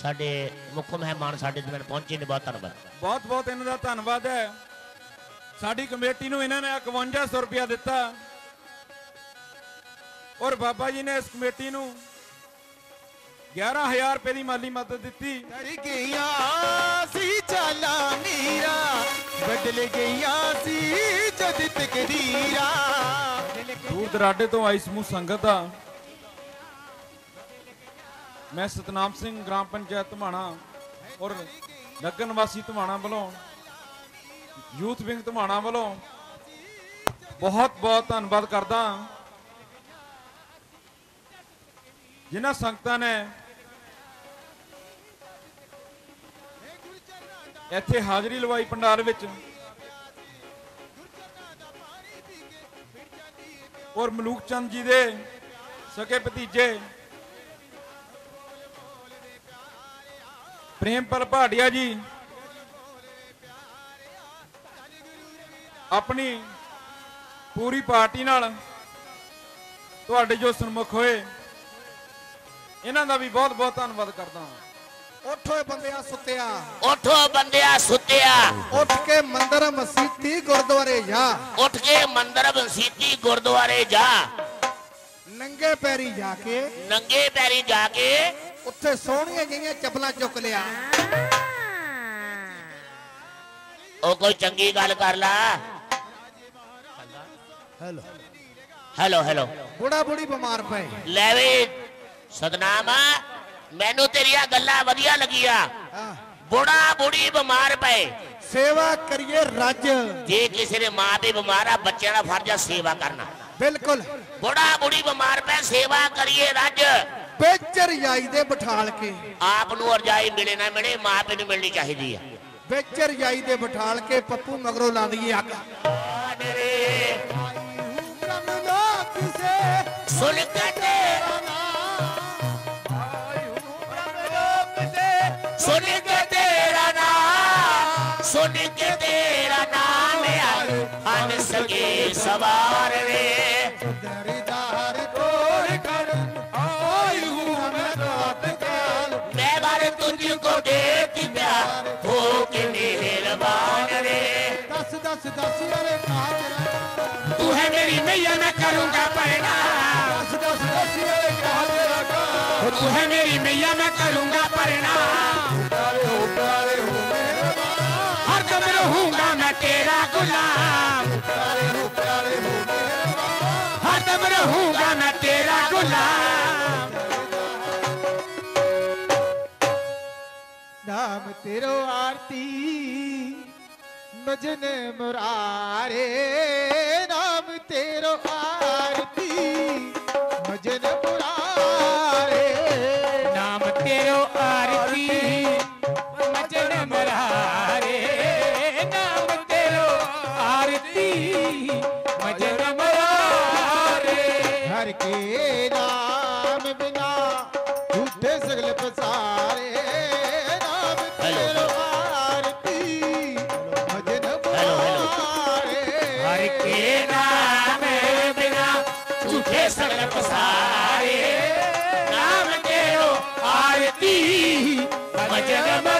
ਸਾਡੇ ਮੁੱਖ ਮਹਿਮਾਨ ਸਾਡੇ ਦਰਮਿਆਨ ਪਹੁੰਚੇ ਨੇ ਬਹੁਤ ਧੰਨਵਾਦ। ਬਹੁਤ ਬਹੁਤ ਇਹਨਾਂ ਦਾ ਧੰਨਵਾਦ ਹੈ। ਸਾਡੀ ਕਮੇਟੀ ਨੂੰ ਇਹਨਾਂ ਨੇ 5100 ਰੁਪਇਆ ਦਿੱਤਾ। ਔਰ ਬਾਬਾ ਜੀ ਨੇ ਇਸ ਕਮੇਟੀ ਨੂੰ 11000 ਰੁਪਏ ਦੀ ਮਾਲੀ ਮਦਦ ਦਿੱਤੀ। ਕਰ ਗਿਆ ਸੀ ਚਾਲਾ ਮੀਰਾ ਬਦਲ ਗਿਆ ਸੀ ਜਦ ਤਕਦੀਰਾ ਦੂਰ ਦਰਾਡੇ ਤੋਂ ਆਈ ਸਮੂਹ ਸੰਗਤ ਆ। ਮੈਂ ਸਤਨਾਮ ਸਿੰਘ ਗ੍ਰਾਮ ਪੰਚਾਇਤ ਧਮਾਣਾ ਔਰ ਨਗਰ ਨਿਵਾਸੀ ਧਮਾਣਾ ਵੱਲੋਂ, ਯੂਥ ਵਿੰਗ ਧਮਾਣਾ ਵੱਲੋਂ ਬਹੁਤ ਬਹੁਤ ਧੰਨਵਾਦ ਕਰਦਾ ਜਿਨ੍ਹਾਂ ਸੰਗਤਾਂ ਨੇ ਇੱਥੇ ਹਾਜ਼ਰੀ ਲਵਾਈ ਪੰਡਾਲ ਵਿੱਚ ਔਰ ਮਲੂਕ ਚੰਦ ਜੀ ਦੇ ਸਕੇ ਭਤੀਜੇ ਪ੍ਰੇਮਪਾਲ ਭਾਟਿਆ ਜੀ। ਆਪਣੀ ਪੂਰੀ ਪਾਰਟੀ ਨਾਲ ਤੁਹਾਡੇ ਜੋ ਸਨਮੁਖ ਹੋਏ ਇਹਨਾਂ ਦਾ ਵੀ ਬਹੁਤ ਬਹੁਤ ਧੰਨਵਾਦ ਕਰਦਾ ਹਾਂ। ਉੱਠੋ ਬੰਦਿਆ ਸੁੱਤਿਆ। ਉਠੋ ਬੰਦਿਆ ਸੁੱਤਿਆ। ਉੱਠ ਕੇ ਮੰਦਰ ਮਸੀਤੀ ਗੁਰਦੁਆਰੇ ਜਾ। ਉੱਠ ਕੇ ਮੰਦਰ ਮਸੀਤੀ ਗੁਰਦੁਆਰੇ ਜਾ। ਨੰਗੇ ਪੈਰੀ ਜਾ ਕੇ। ਨੰਗੇ ਪੈਰੀ ਜਾ ਕੇ ਉੱਥੇ ਸੋਹਣੀਆਂ ਜਿਹੀਆਂ ਚੱਪਲਾਂ ਚੁੱਕ ਲਿਆ। ਉਹ ਕੋਈ ਚੰਗੀ ਗੱਲ ਕਰ ਲਾ। ਹੈਲੋ। Hello hello. ਬੁੜਾ ਬੁੜੀ ਬਿਮਾਰ ਪਏ। ਲੈ ਵੀ ਸਤਨਾਮ ਮੈਨੂੰ ਤੇਰੀਆਂ ਗੱਲਾਂ ਵਧੀਆ ਲੱਗੀਆਂ। ਬੁੜਾ ਬੁੜੀ ਬਿਮਾਰ ਪਏ। ਸੇਵਾ ਕਰੀਏ ਰੱਜ। ਜੇ ਕਿਸੇ ਦੇ ਮਾਂ ਵੀ ਬਿਮਾਰ ਆ ਬੱਚਿਆਂ ਦਾ ਫਰਜ਼ ਆ ਸੇਵਾ ਕਰਨਾ। ਬਿਲਕੁਲ। ਬੁੜਾ ਬੁੜੀ ਬਿਮਾਰ ਪਏ ਸੇਵਾ ਕਰੀਏ ਰੱਜ। ਵਿੱਚ ਰਜਾਈ ਦੇ ਬਿਠਾਲ ਕੇ ਆਪ ਨੂੰ ਰਜਾਈ ਮਿਲੇ ਨਾ ਮਿਲੇ ਮਾਂ ਪਿਓ ਨੂੰ ਮਿਲਣੀ ਚਾਹੀਦੀ ਆ ਵਿੱਚ ਰਜਾਈ ਦੇ ਬਿਠਾਲ ਕੇ ਪੱਪੂ ਮਗਰੋਂ ਲਾ ਦਈਏ ਅੱਗ ਸੁਣ ਕੇ ਤੇਰਾ ਸੁਣ ਕੇ ਤੇਰਾ ਨਾਮ ਸੁਣ ਕੇ ਤੇਰਾ ਨਾਮ ਆਇ ਹਨ ਸਕੇ ਸਵਾਰ ਰੇ तेरी मैया मैं करूँगा परिणाम। तू है मेरी मैया मैं करूँगा परिणाम। हर दम रहूँगा मैं तेरा गुलाम। हर दम रहूँगा मैं तेरा गुलाम। नाम तेरो आरती। भजन मुरारे नाम तेरो आरती। भजन मुरारे। नाम तेरो आरती। भजन मुरारे नाम तेरो आरती। भजन मुरारे। हर के सारे नजा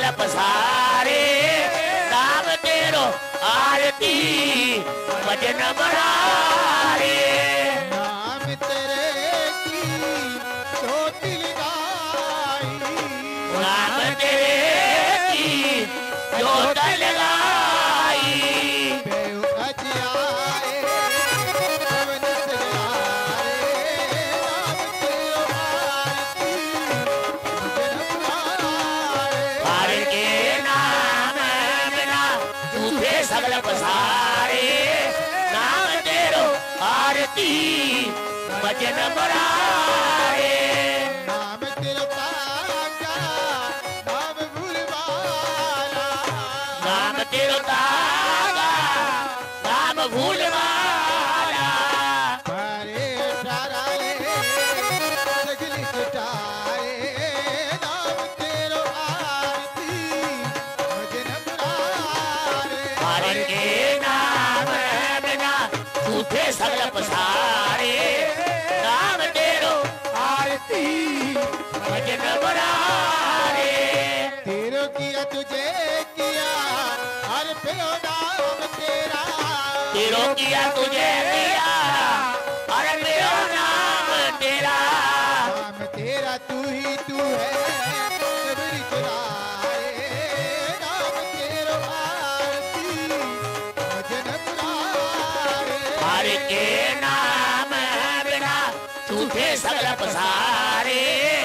सगल पसारे नाम तेरो आरती भजन नाम तेरे की ज्योति लगाई। नाम तेरे की जोत लगाई। किया तुझे किया अरे मेरा नाम तेरा। नाम तेरा। तू ही तू है हर के नाम बिना झूठे सगल पसारे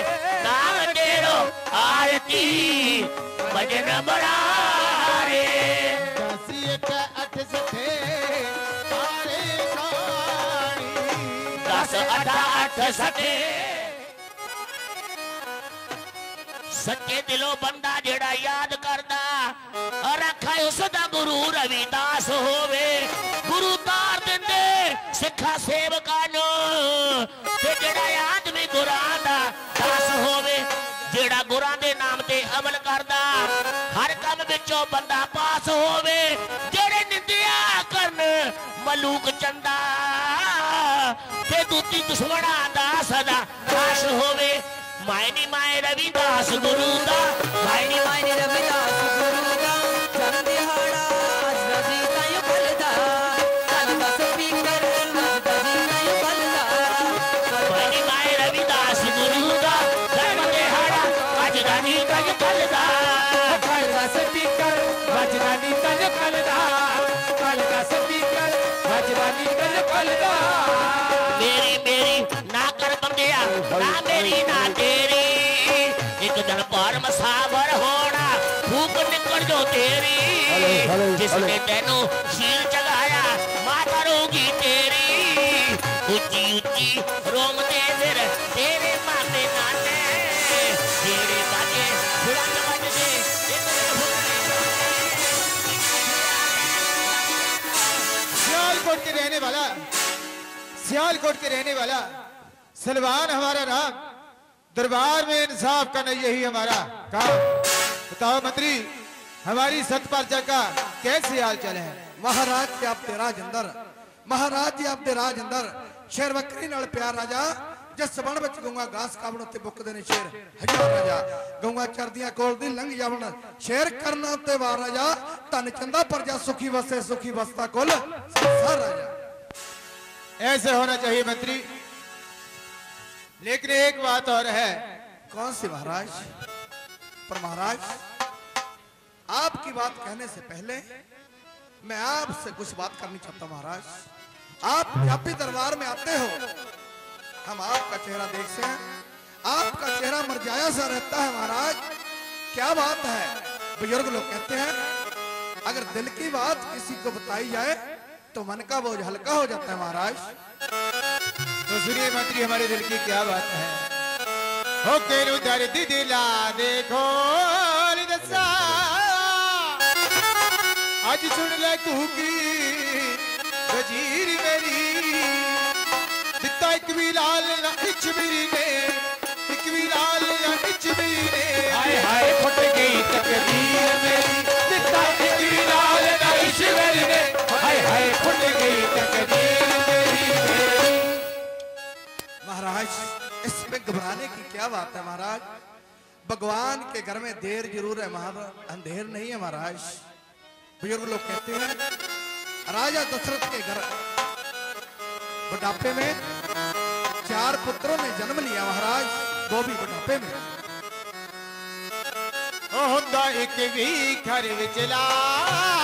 भजन बड़ारे दस अठा अठ सटे सच्चे दिलो बंदा जेड़ा याद करदा रखा उस दा गुरु रविदास होवे। गुरु तार दिंदे सिखा सेवकां नु ते जेड़ा आदमी गुरान हुजूरां दे नाम ते अमल करदा हर काम बंदा पास होवे जेड़े निंदिया करन मलूक चंदा ते दूती दुश्मना दा सदा नाश होवे मायनी माए रविदास गुरु दा मेरी मेरी ना कर बंदिया ना मेरी ना तेरी। एक दिन पर मसावर होना फूक निकल जो तेरी जिसने तेनू शीर जगाया माता रोगी तेरी। उची उची रोम दे फिर तेरे माते नाते। तेरे बाजे फुलंग बजते सियालकोट के रहने वाला। सियालकोट के रहने वाला सलमान हमारा नाम दरबार में इंसाफ करना यही हमारा काम बताओ मंत्री हमारी सतपालचा का कैसे हाल चाल है ਮਹਾਰਾਜ ਜੀ ਆਪ ਦੇ ਰਾਜ ਅੰਦਰ ਮਹਾਰਾਜ ਜੀ ਆਪ ਦੇ ਰਾਜ ਅੰਦਰ ਸ਼ੇਰ ਬੱਕਰੀ ਨਾਲ ਪਿਆਰ ਰਾਜਾ ਜਿਸ ਸਬਣ ਵਿੱਚ ਗਊਆਂ ਗਾਸ ਕਾਵਣ ਉੱਤੇ ਬੁੱਕਦੇ ਨੇ ਸ਼ੇਰ ਹਜ਼ਾਰ ਰਾਜਾ ਗਊਆਂ ਚਰਦੀਆਂ ਕੋਲ ਦੀ ਲੰਘ ਜਾਵਣ ਸ਼ੇਰ ਕਰਨਾ ਉੱਤੇ ਵਾਰ ਰਾਜਾ ਧਨ ਚੰਦਾ ਪਰਜਾ ਸੁਖੀ ਵਸੇ ਸੁਖੀ ਵਸਤਾ ਕੁਲ ਸੰਸਾਰ ਰਾਜਾ ऐसे होना चाहिए मंत्री। लेकिन एक बात और है। कौन सी महाराज? पर महाराज, आपकी बात कहने से पहले मैं आपसे कुछ बात करनी चाहता महाराज। आप जब भी दरबार में आते हो। हम आपका चेहरा देखते हैं। आपका चेहरा मरजाया सा रहता है महाराज। क्या बात है? बुज़ुर्ग लोग कहते हैं, अगर दिल की बात किसी को बताई जाए तो मन का बोझ हल्का हो जाता है महाराज। तो सुनिए मंत्री हमारे दिल की क्या बात है। हो केरू दर्द दिला देखो आज सुन ले तू की वज़ीर मेरी। दिता एक भी लाल ना इच मेरी ने एक भी लाल ना इच मेरी ने हाय हाय फट गई तकदीर मेरी। महाराज इसमें घबराने की क्या बात है महाराज भगवान के घर में देर जरूर है महाराज अंधेर नहीं है महाराज बुजुर्ग लोग कहते हैं राजा दशरथ के घर बुढ़ापे में चार पुत्रों ने जन्म लिया महाराज वो भी बुढ़ापे में ਉਹ ਹੁੰਦਾ ਇੱਕ ਵੀ ਘਰ ਵਿੱਚ ਲਾਲ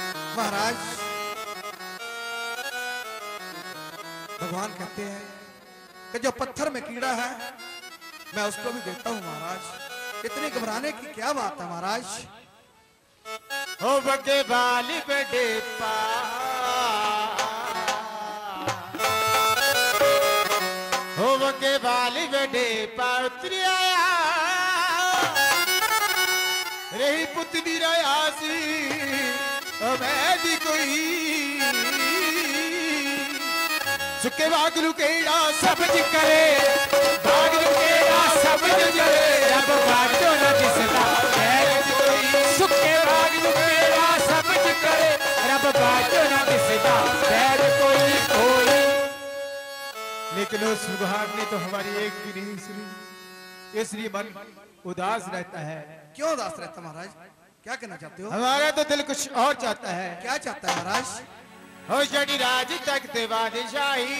महाराज, भगवान कहते हैं कि जो पत्थर में कीड़ा है, मैं उसको भी देता हूँ महाराज। इतने घबराने की क्या बात है महाराज? हो बगे बाली, बड़े पा हो बगे बाली, बड़े पा उतरी आया। रही पुतली रयासी दी कोई। सुके बाग सबज करे बाग लुकेड़ा सबज करे रब बाटो न दिसदा बैर कोई। सुखे बाग लुकेड़ा समझ करे रब बाटो न दिसदा बैर कोई। कोई लेकिन उस भगवान ने तो हमारी एक भी नहीं सुनी। इसलिए मन उदास रहता है। क्यों उदास रहता महाराज? क्या कहना चाहते हो? हमारा तो दिल कुछ और चाहता है। क्या चाहता है महाराज? हो जड़ी राज तख्त बादशाही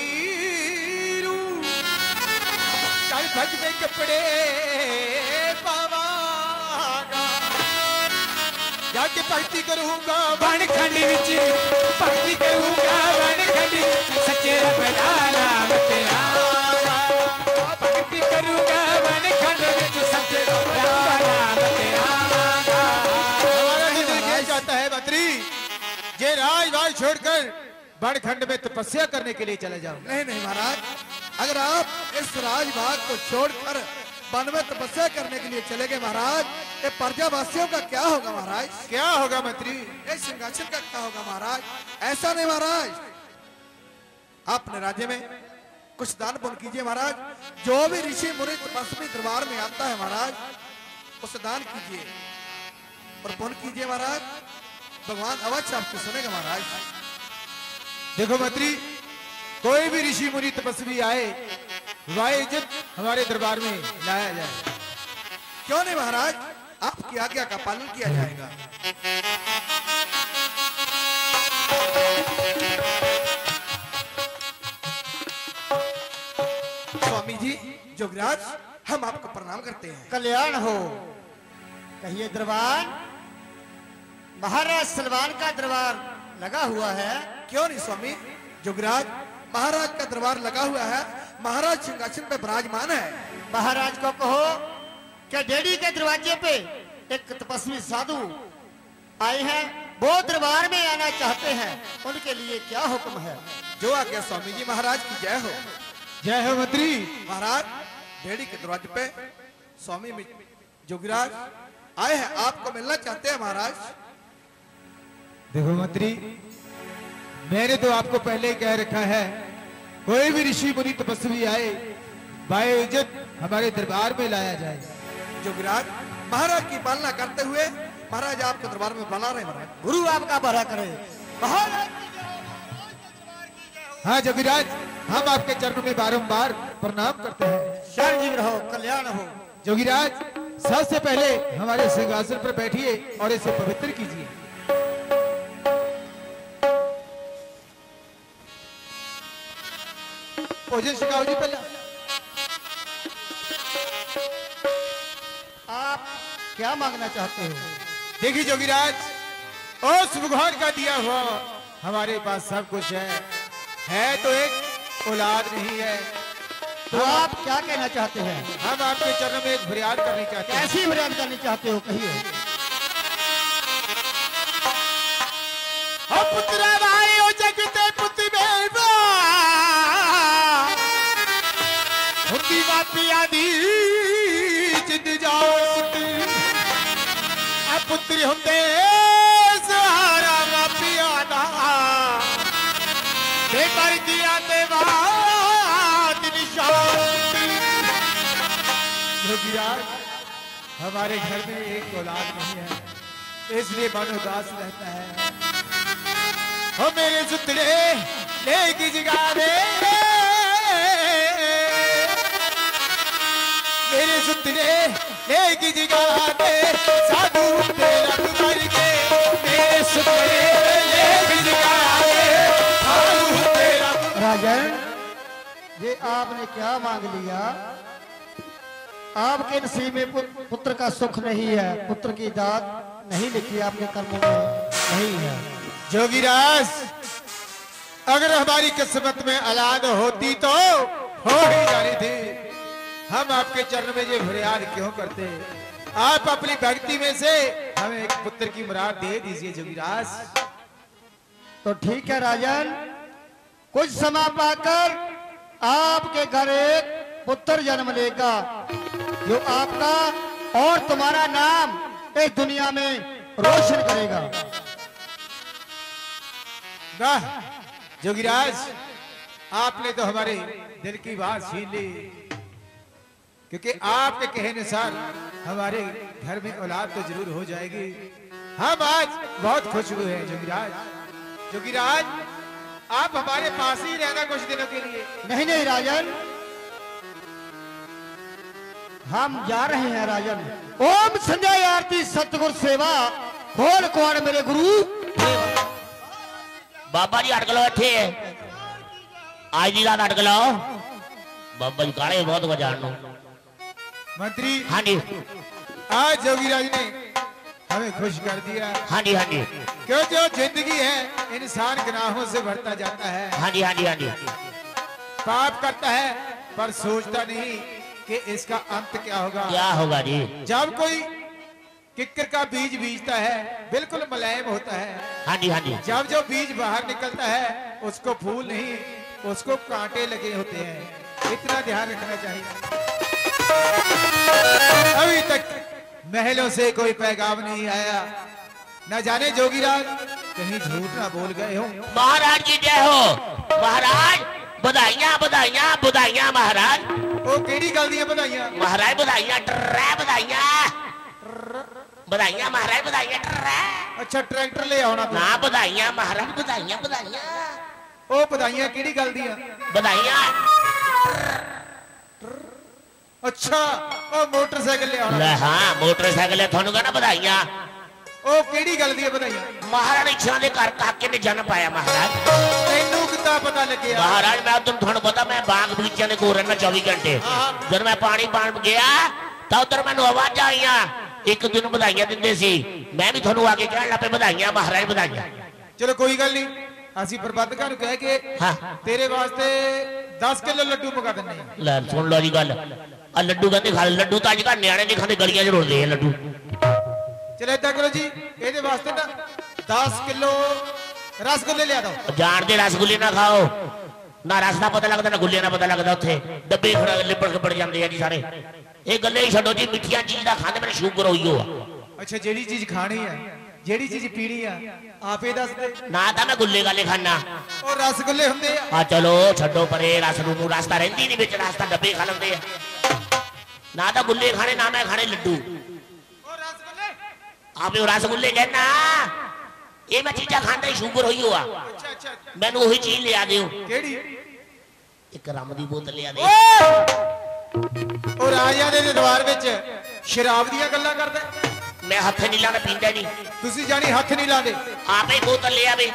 भज में कपड़े जाके भक्ति करूँगा बन खंड विच। भक्ति करूँगा बन खंड सच्चे रब तेरा। भक्ति करूँगा बन खंड विच। सच्चे रब तेरा। जे राजभाग छोड़कर बड़खंड में तपस्या करने के लिए चले जाओ नहीं नहीं महाराज अगर आप इस राजभाग को छोड़कर वन में तपस्या करने के लिए चले गए महाराज ये प्रजावासियों का क्या होगा महाराज? क्या होगा मंत्री? ये सिंहासन का क्या होगा महाराज? ऐसा नहीं महाराज। आपने राज्य में कुछ दान पुण्य कीजिए महाराज। जो भी ऋषि मुनि तपस्वी दरबार में आता है महाराज उसे दान कीजिए और पुण्य कीजिए महाराज। भगवान अवश्य आपको सुनेगा महाराज। देखो मंत्री, कोई भी ऋषि मुनि तपस्वी आए वाइज्जत हमारे दरबार में लाया जाए। क्यों नहीं महाराज? आपकी आज्ञा का पालन किया जाएगा। स्वामी जी, जोगराज, हम आपको प्रणाम करते हैं। कल्याण हो। कहिए दरबार। महाराज सलमान का दरबार लगा हुआ है। क्यों नहीं स्वामी? जुगराज महाराज का दरबार लगा हुआ है। महाराज सिंहासन पे विराजमान है। महाराज को कहो कि डेडी के दरवाजे पे एक तपस्वी साधु आए हैं? वो दरबार में आना चाहते हैं। उनके लिए क्या हुक्म है? जो आज्ञा स्वामी जी महाराज की जय हो। जय हो मंत्री। महाराज डेडी के दरवाजे पे स्वामी जोगिराज आए हैं। आपको मिलना चाहते हैं महाराज? देखो मंत्री मैंने तो आपको पहले ही कह रखा है कोई भी ऋषि मुनि तपस्वी आए बाइज्जत हमारे दरबार में लाया जाए। जोगिराज महाराज की पालना करते हुए महाराज आपके दरबार में बुला रहे महाराज। गुरु आपका भला करे। महाराज हाँ जगिराज हम आपके चरणों में बारंबार प्रणाम करते हैं। जीव रहो कल्याण हो। जोगिराज सबसे पहले हमारे सिंहासन पर बैठिए और इसे पवित्र कीजिए। ਭੋਜਨ ਛਕਾਓ ਜੀ ਪਹਿਲਾਂ आप क्या मांगना चाहते हो देखिए जोगीराज उस भगवान का दिया हुआ हमारे पास सब कुछ है है तो एक औलाद नहीं है तो आप क्या कहना चाहते हैं हम आपके चरणों में एक फरियाद करनी चाहते हैं कैसी मर्यादा करनी चाहते हो कहिए ओ पुत्रा आ पुत्र ਹੁੰਦੇ ਸਹਾਰਾ ਮਾਪਿਆਂ ਦਾ ਤੇ ਕਰ ਗਿਆ ਤੇ ਬਾਤ ਨਿਸ਼ਾਨ योगीराज हमारे घर में एक औलाद नहीं है इसलिए मन उदास रहता है हो मेरे सुतड़े लेकी जगा दे दे साधु तेरा मर के मेरे दे साधु तेरा राजन ये आपने क्या मांग लिया? आपके नसीब में पुत्र का सुख नहीं है पुत्र की दात नहीं लिखी आपके कर्मों में नहीं है। जोगीराज अगर हमारी किस्मत में औलाद होती तो हो ही जानी थी। हम आपके चरण में ये फरियाद क्यों करते हैं? आप अपनी भक्ति में से हमें एक पुत्र की मुराद दे दीजिए जोगीराज। तो ठीक है राजन, कुछ समय पाकर आपके घर एक पुत्र जन्म लेगा, जो आपका और तुम्हारा नाम इस दुनिया में रोशन करेगा। जोगीराज, आपने तो हमारे दिल की बात छीन ली। क्योंकि आपके कहनेसार हमारे घर में औलाद तो ज़रूर हो जाएगी। हम आज बहुत खुश हुए हैं जोगिराज। जोगिराज आप हमारे पास ही रहना कुछ दिनों के लिए। नहीं नहीं राजन। हम जा रहे हैं राजन। ओम संजय आरती सतगुरु सेवा। खोल कौन मेरे गुरु। बाबा जी अटकलो अच्छे आज जी का अटकलो। बाबा जी काले बहुत वजान मंत्री। हाँ जी। आज जोगीराज ने हमें खुश कर दिया। हाँ जी हाँ जी। क्यों जो ज़िंदगी है इंसान गुनाहों से भरता जाता है। हाँ जी हाँ जी हाँ जी। पाप करता है पर सोचता नहीं कि इसका अंत क्या होगा। क्या होगा जी? जब कोई किक्कर का बीज बीजता है बिल्कुल मुलायम होता है। हाँ जी हाँ जी। जब जो बीज बाहर निकलता है उसको फूल नहीं उसको कांटे लगे होते हैं। इतना ध्यान रखना चाहिए। अभी तक महलों से कोई पैगाम नहीं आया न जाने जोगीराज कहीं झूठ ना बोल गए हो ਮਹਾਰਾਜ ਜੀ ਜੈ ਹੋ ਮਹਾਰਾਜ ਵਧਾਈਆਂ ਵਧਾਈਆਂ ਵਧਾਈਆਂ ਮਹਾਰਾਜ ਉਹ ਕਿਹੜੀ ਗੱਲ ਦੀਆਂ ਵਧਾਈਆਂ ਮਹਾਰਾਜ ਵਧਾਈਆਂ ਟਰੈ ਵਧਾਈਆਂ ਵਧਾਈਆਂ ਮਹਾਰਾਜ ਵਧਾਈਆਂ ਟਰੈ ਅੱਛਾ ਟਰੈਕਟਰ ਲੈ ਆਉਣਾ ਤੂੰ ਨਾ ਵਧਾਈਆਂ ਮਹਾਰਾਜ ਵਧਾਈਆਂ ਵਧਾਈਆਂ ਉਹ ਵਧਾਈਆਂ ਕਿਹੜੀ ਗੱਲ ਦੀਆਂ ਵਧਾਈਆਂ ਅੱਛਾ ਉਹ ਮੋਟਰਸਾਈਕਲ ਲੈ ਆਉਣਾ ਲੈ ਹਾਂ ਮੋਟਰਸਾਈਕਲ ਹੈ, ਤੁਹਾਨੂੰ ਕਹਿੰਦਾ ਵਧਾਈਆਂ। ਉਹ ਕਿਹੜੀ ਗੱਲ ਦੀਆਂ ਵਧਾਈਆਂ? ਮਹਾਰਾਣੀ ਇੱਛਾ ਦੇ ਘਰ ਕਾਕੇ ਨੇ ਜਨਮ ਪਾਇਆ ਮਹਾਰਾਜ। ਤੈਨੂੰ ਕਿੱਦਾਂ ਪਤਾ ਲੱਗਿਆ? ਮਹਾਰਾਜ ਮੈਂ ਉਦੋਂ ਤੁਹਾਨੂੰ ਪਤਾ ਮੈਂ ਬਾਗ ਬਗੀਚਿਆਂ ਦੇ ਕੋਲ ਰਹਿਣਾ 24 ਘੰਟੇ। ਜਦ ਮੈਂ ਪਾਣੀ ਪਾਣ ਗਿਆ ਤਾਂ ਉਧਰ ਮੈਨੂੰ ਆਵਾਜ਼ਾਂ ਆਈਆਂ। ਇੱਕ ਦਿਨ ਵਧਾਈਆਂ ਦਿੰਦੇ ਸੀ। ਮੈਂ ਵੀ ਤੁਹਾਨੂੰ ਆ ਕੇ ਕਹਿਣ ਲੱਪੇ ਵਧਾਈਆਂ ਮਹਾਰਾਜ ਵਧਾਈਆਂ। ਚਲੋ ਕੋਈ ਗੱਲ ਨਹੀਂ। ਅਸੀਂ ਪ੍ਰਬੰਧਕਾਂ ਨੂੰ ਕਹਿ ਕੇ ਤੇਰੇ ਵਾਸਤੇ 10 ਕਿਲੋ ਲੱਡੂ ਮੰਗਾ ਦਿੰਦੇ ਹਾਂ। ਲੈ ਸੁਣ ਲਓ ਜੀ ਗੱਲ। ਆ ਲੱਡੂ ਕਹਿੰਦੇ ਖਾ। ਲੱਡੂ ਤਾਂ ਅੱਜ ਕੱਲ੍ਹ ਨਿਆਣੇ ਨਹੀਂ ਖਾਂਦੇ ਗਲੀਆਂ 'ਚ ਰੁਲਦੇ ਆ ਲੱਡੂ। ਚਲੋ ਏਦਾਂ ਕਰੋ ਜੀ ਇਹਦੇ ਵਾਸਤੇ ਨਾ 10 ਕਿਲੋ ਰਸਗੁੱਲੇ ਲਿਆ ਦਿਓ। ਜਾਣਦੇ ਰਸਗੁੱਲੇ ਨਾ ਖਾਓ। ਨਾ ਰਸ ਦਾ ਪਤਾ ਲੱਗਦਾ ਨਾ ਗੁੱਲੇ ਦਾ ਪਤਾ ਲੱਗਦਾ ਉੱਥੇ। ਡੱਬੇ ਖੜਾ ਲਿਪੜ ਖਪੜ ਜਾਂਦੇ ਆ ਜੀ ਸਾਰੇ। ਇਹ ਗੱਲੇ ਹੀ ਛੱਡੋ ਜੀ ਮਿੱਠੀਆਂ ਚੀਜ਼ ਦਾ ਖਾਂਦੇ ਮੇਰੇ ਸ਼ੂਗਰ ਹੋਈ ਹੋ ਅੱਛਾ ਜਿਹੜੀ ਚੀਜ਼ ਖਾਣੀ ਆ। ਜਿਹੜੀ ਚੀਜ਼ ਪੀਣੀ ਆ ਆਪੇ ਦੱਸ ਦੇ। ਨਾ ਤਾਂ ਮੈਂ ਗੁੱਲੇ ਗਾਲੇ ਖਾਣਾ ਉਹ ਰਸਗੁੱਲੇ ਹੁੰਦੇ ਆ। ਆ ਚਲੋ ਛੱਡੋ ਪਰੇ ਰਸ ਨੂੰ ਨੂੰ ਰਸਤਾ ਰਹਿੰਦੀ ਨਹੀਂ ਵਿੱਚ ਰਸਤਾ ਡੱਬੇ ਖਾ ਲੈਂਦੇ ਆ। ਨਾ ਤਾਂ ਗੁੱਲੇ ਖਾਣੇ ਨਾ ਮੈਂ ਖਾਣੇ ਲੱਡੂ। ਉਹ ਰਸਗੁੱਲੇ ਆਪੇ ਉਹ ਰਸਗੁੱਲੇ ਕਹਿਣਾ ਇਹ ਮੈਂ ਚੀਜ਼ਾਂ ਖਾਂਦਾ ਹੀ ਸ਼ੂਗਰ ਹੋਈ ਹੋਆ। ਅੱਛਾ ਅੱਛਾ ਮੈਨੂੰ ਉਹੀ ਚੀਜ਼ ਲਿਆ ਦਿਓ। ਕਿਹੜੀ? ਇੱਕ ਰਮ ਦੀ ਬੋਤਲ ਲਿਆ ਦੇ। ਉਹ ਰਾਜਿਆਂ ਦੇ ਦਰਬਾਰ ਵਿੱਚ ਸ਼ਰਾਬ ਦੀਆਂ ਗੱਲਾਂ ਕਰਦਾ। ਮੈਂ ਹੱਥ ਨਹੀਂ ਲਾਣਾ ਪੀਂਦਾ ਨਹੀਂ। ਤੁਸੀਂ ਜਾਣੀ ਹੱਥ ਨਹੀਂ ਲਾਦੇ ਆਪੇ ਬੋਤਲ ਲਿਆ ਵੇ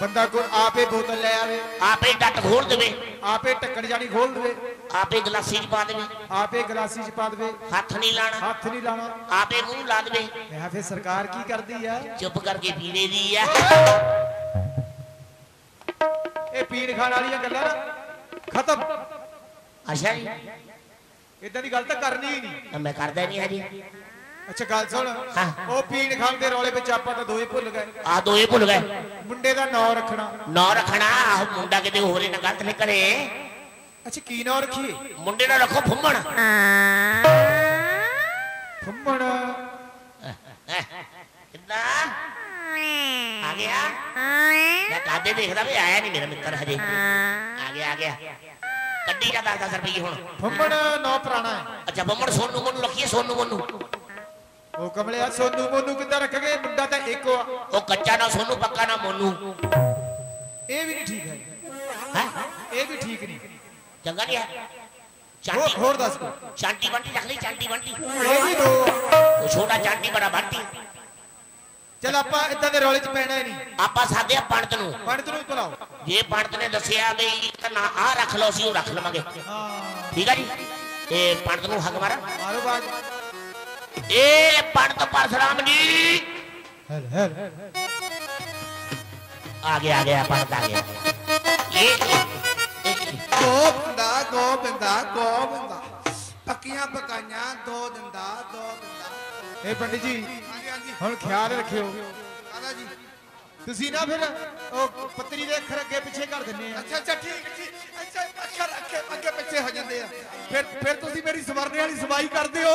ਬੰਦਾ ਕੋਈ ਆਪੇ ਬੋਤਲ ਲੈ ਆਵੇ। ਆਪੇ ਡੱਟ ਖੋਲ ਦੇਵੇ। ਆਪੇ ਢੱਕਣ ਜਾਣੀ ਖੋਲ ਦੇਵੇ। ਆਪੇ ਗਲਾਸੀ ਚ ਪਾ ਦੇਵੇ। ਆਪੇ ਗਲਾਸੀ ਚ ਪਾ ਦੇਵੇ। ਹੱਥ ਨਹੀਂ ਲਾਣਾ ਹੱਥ ਨਹੀਂ ਲਾਣਾ ਆਪੇ ਮੂੰਹ ਲਾ ਦੇਵੇ। ਮੈਂ ਫਿਰ ਸਰਕਾਰ ਕੀ ਕਰਦੀ ਆ? ਚੁੱਪ ਕਰਕੇ ਪੀਵੇ ਦੀ ਆ। ਇਹ ਪੀਣ ਖਾਣ ਵਾਲੀਆਂ ਗੱਲਾਂ ਨਾ ਖਤਮ। ਅੱਛਾ ਜੀ। ਇਦਾਂ ਦੀ ਗੱਲ ਤਾਂ ਕਰਨੀ ਹੀ ਨਹੀਂ। ਮੈਂ ਕਰਦਾ ਨਹੀਂ ਹਜੀ। ਅੱਛਾ ਗੱਲ ਸੁਣ ਹਾਂ। ਉਹ ਪੀਣ ਖਾਣ ਦੇ ਰੌਲੇ ਵਿੱਚ ਆਪਾਂ ਤਾਂ ਦੋਏ ਭੁੱਲ ਗਏ ਆ ਦੋਏ ਭੁੱਲ ਗਏ ਮੁੰਡੇ ਦਾ ਨਾਂ ਰੱਖਣਾ ਨਾਂ ਰੱਖਣਾ ਆਹ ਮੁੰਡਾ ਕਿਤੇ ਹੋਰੇ ਨਾ ਗਲਤ ਨਿਕਲੇ ਅੱਛਾ ਕੀ ਨਾਂ ਰੱਖੀਏ ਮੁੰਡੇ ਦਾ ਰੱਖੋ ਫੁੰਮਣ ਫੁੰਮਣ ਕਿੱਦਾਂ ਆ ਗਿਆ ਮੈਂ ਕਾਦੇ ਦੇਖਦਾ ਵੀ ਆਇਆ ਨਹੀਂ ਮੇਰਾ ਮਿੱਤਰ ਹਜੇ ਆ ਗਿਆ ਆ ਗਿਆ ਕੱਢੀ ਜਾ 10 ਰੁਪਏ ਹੁਣ ਫੁੰਮਣ ਨਾਂ ਪੁਰਾਣਾ ਹੈ ਅੱਛਾ ਫੁੰਮਣ ਸੋਨੂ ਮੋਨੂ ਰੱਖੀਏ ਸੋਨੂ ਮੋਨੂ ਉਹ ਕਮਲਿਆ ਸੋਨੂ ਮੋਨੂ ਕਿੱਦਾਂ ਰੱਖਗੇ ਮੁੰਡਾ ਤਾਂ ਇੱਕੋ ਆ। ਉਹ ਕੱਚਾ ਨਾ ਸੋਨੂ ਪੱਕਾ ਨਾ ਮੋਨੂ। ਇਹ ਵੀ ਨਹੀਂ ਠੀਕ ਹੈ। ਹੈ? ਇਹ ਵੀ ਠੀਕ ਨਹੀਂ। ਚੰਗਾ ਨਹੀਂ ਹੈ। ਚਾਂਟੀ ਹੋਰ ਦੱਸ ਕੋ ਚਾਂਟੀ ਬੰਟੀ ਰੱਖ ਲਈ ਚਾਂਟੀ ਬੰਟੀ। ਇਹ ਵੀ ਦੋ। ਉਹ ਛੋਟਾ ਚਾਂਟੀ ਬੜਾ ਬੰਟੀ। ਚਲ ਆਪਾਂ ਇਦਾਂ ਦੇ ਰੌਲੇ 'ਚ ਪੈਣਾ ਹੀ ਨਹੀਂ। ਆਪਾਂ ਸਾਦੇ ਆ ਪੰਡਤ ਨੂੰ। ਪੰਡਤ ਨੂੰ ਬੁਲਾਓ ਜੇ ਪੰਡਤ ਨੇ ਦੱਸਿਆ ਵੀ ਤਾਂ ਨਾ ਆ ਰੱਖ ਲਓ ਅਸੀਂ ਉਹ ਰੱਖ ਲਵਾਂਗੇ। ਹਾਂ। ਠੀਕ ਆ ਜੀ? ਇਹ ਪੰਡਤ ਨੂੰ ਹੱਕ ਮਾਰਾਂ। ਮਾਰੋ ਬਾਜ। ਇਹ ਪੰਡਤ ਪਰਸ਼ਰਾਮ ਜੀ। ਹੈਲ ਹੈਲ ਆ ਗਿਆ ਆ ਗਿਆ ਪੰਡਤ ਆ ਗਿਆ। ਗੋਬਿੰਦਾ ਗੋਬਿੰਦਾ ਗੋਬਿੰਦਾ। ਪੱਕੀਆਂ ਪਕਾਈਆਂ ਦੋ ਦਿੰਦਾ ਦੋ ਦਿੰਦਾ। ਇਹ ਪੰਡਿਤ ਜੀ ਹੁਣ ਖਿਆਲ ਰੱਖਿਓ। ਆਦਾ ਜੀ। ਤੁਸੀਂ ਨਾ ਫਿਰ ਉਹ ਪੱਤਰੀ ਦੇ ਅੱਖਰ ਅੱਗੇ ਪਿੱਛੇ ਕਰ ਦਿੰਨੇ ਆ। ਅੱਛਾ ਅੱਛਾ ਠੀਕ ਠੀਕ। ਅੱਛਾ ਅੱਖਰ ਅੱਗੇ ਅੱਗੇ ਪਿੱਛੇ ਹੋ ਜਾਂਦੇ ਆ। ਫਿਰ ਫਿਰ ਤੁਸੀਂ ਮੇਰੀ ਸਵਰਨੇ ਵਾਲੀ ਸਵਾਈ ਕਰਦੇ ਹੋ।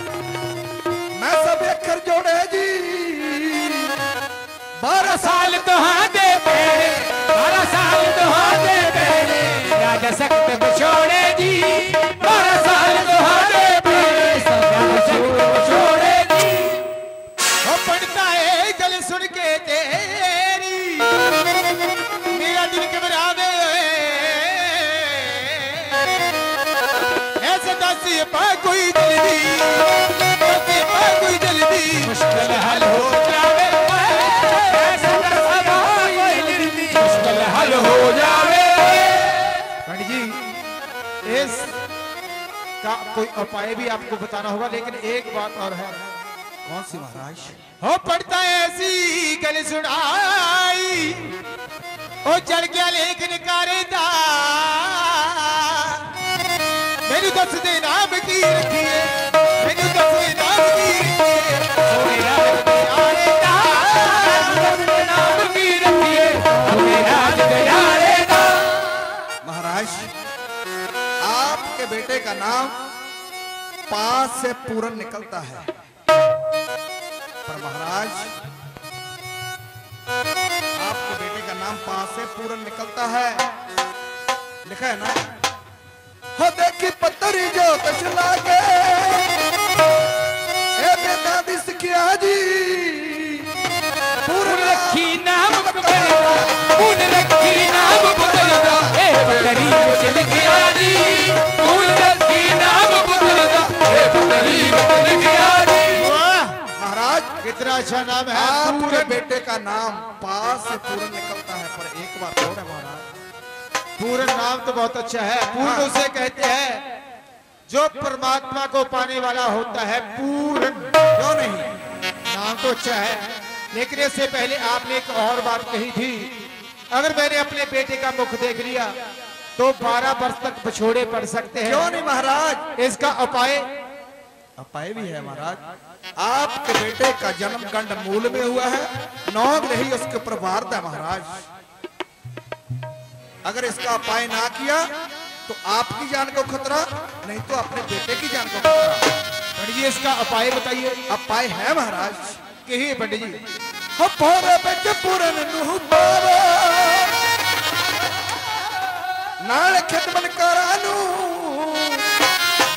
साल तो हाँ दे पेड़े हरा साल तो हाँ दे पेड़े राजा सक कोई उपाय भी आपको बताना होगा लेकिन एक बात और है। कौन सी महाराज? हो पड़ता ऐसी गल सुनाई ओ चढ़ गया लेकिन कारेदा। मैनू दस दे नाम की रखिए मैनू दस दे नाम की महाराज आपके बेटे का नाम पास से पूरन निकलता है। पर महाराज आपके बेटे का नाम पास से पूरन निकलता है। लिखा है ना? हो देखी पत्तरी जो तशला के ए बेटा दी सिखिया जी पूरन रखी नाम फूल रखी नाम पुकरदा ए पतरी विच लिखिया जी फूल कितना अच्छा नाम है पूरन। बेटे का नाम पास से पूरन निकलता है पर एक बात और है महाराज? नाम तो बहुत अच्छा है पूर्ण हाँ। उसे कहते हैं जो परमात्मा को पाने वाला होता है पूरन क्यों नहीं? नाम तो अच्छा है लेकिन इससे पहले आपने एक और बात कही थी। अगर मैंने अपने बेटे का मुख देख लिया तो 12 वर्ष तक बछोड़े पड़ सकते हैं। क्यों नहीं महाराज? इसका उपाय अपाय भी है महाराज। आपके बेटे का जन्म गंड मूल में हुआ है। नौग नहीं उसके ऊपर वार्ता है महाराज। अगर इसका अपाय ना किया तो आपकी जान को खतरा नहीं तो अपने बेटे की जान को खतरा। पंडित जी इसका अपाय बताइए। अपाय है महाराज। कहिए पंडित जी। पूरन नुह नाल करानू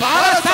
बासा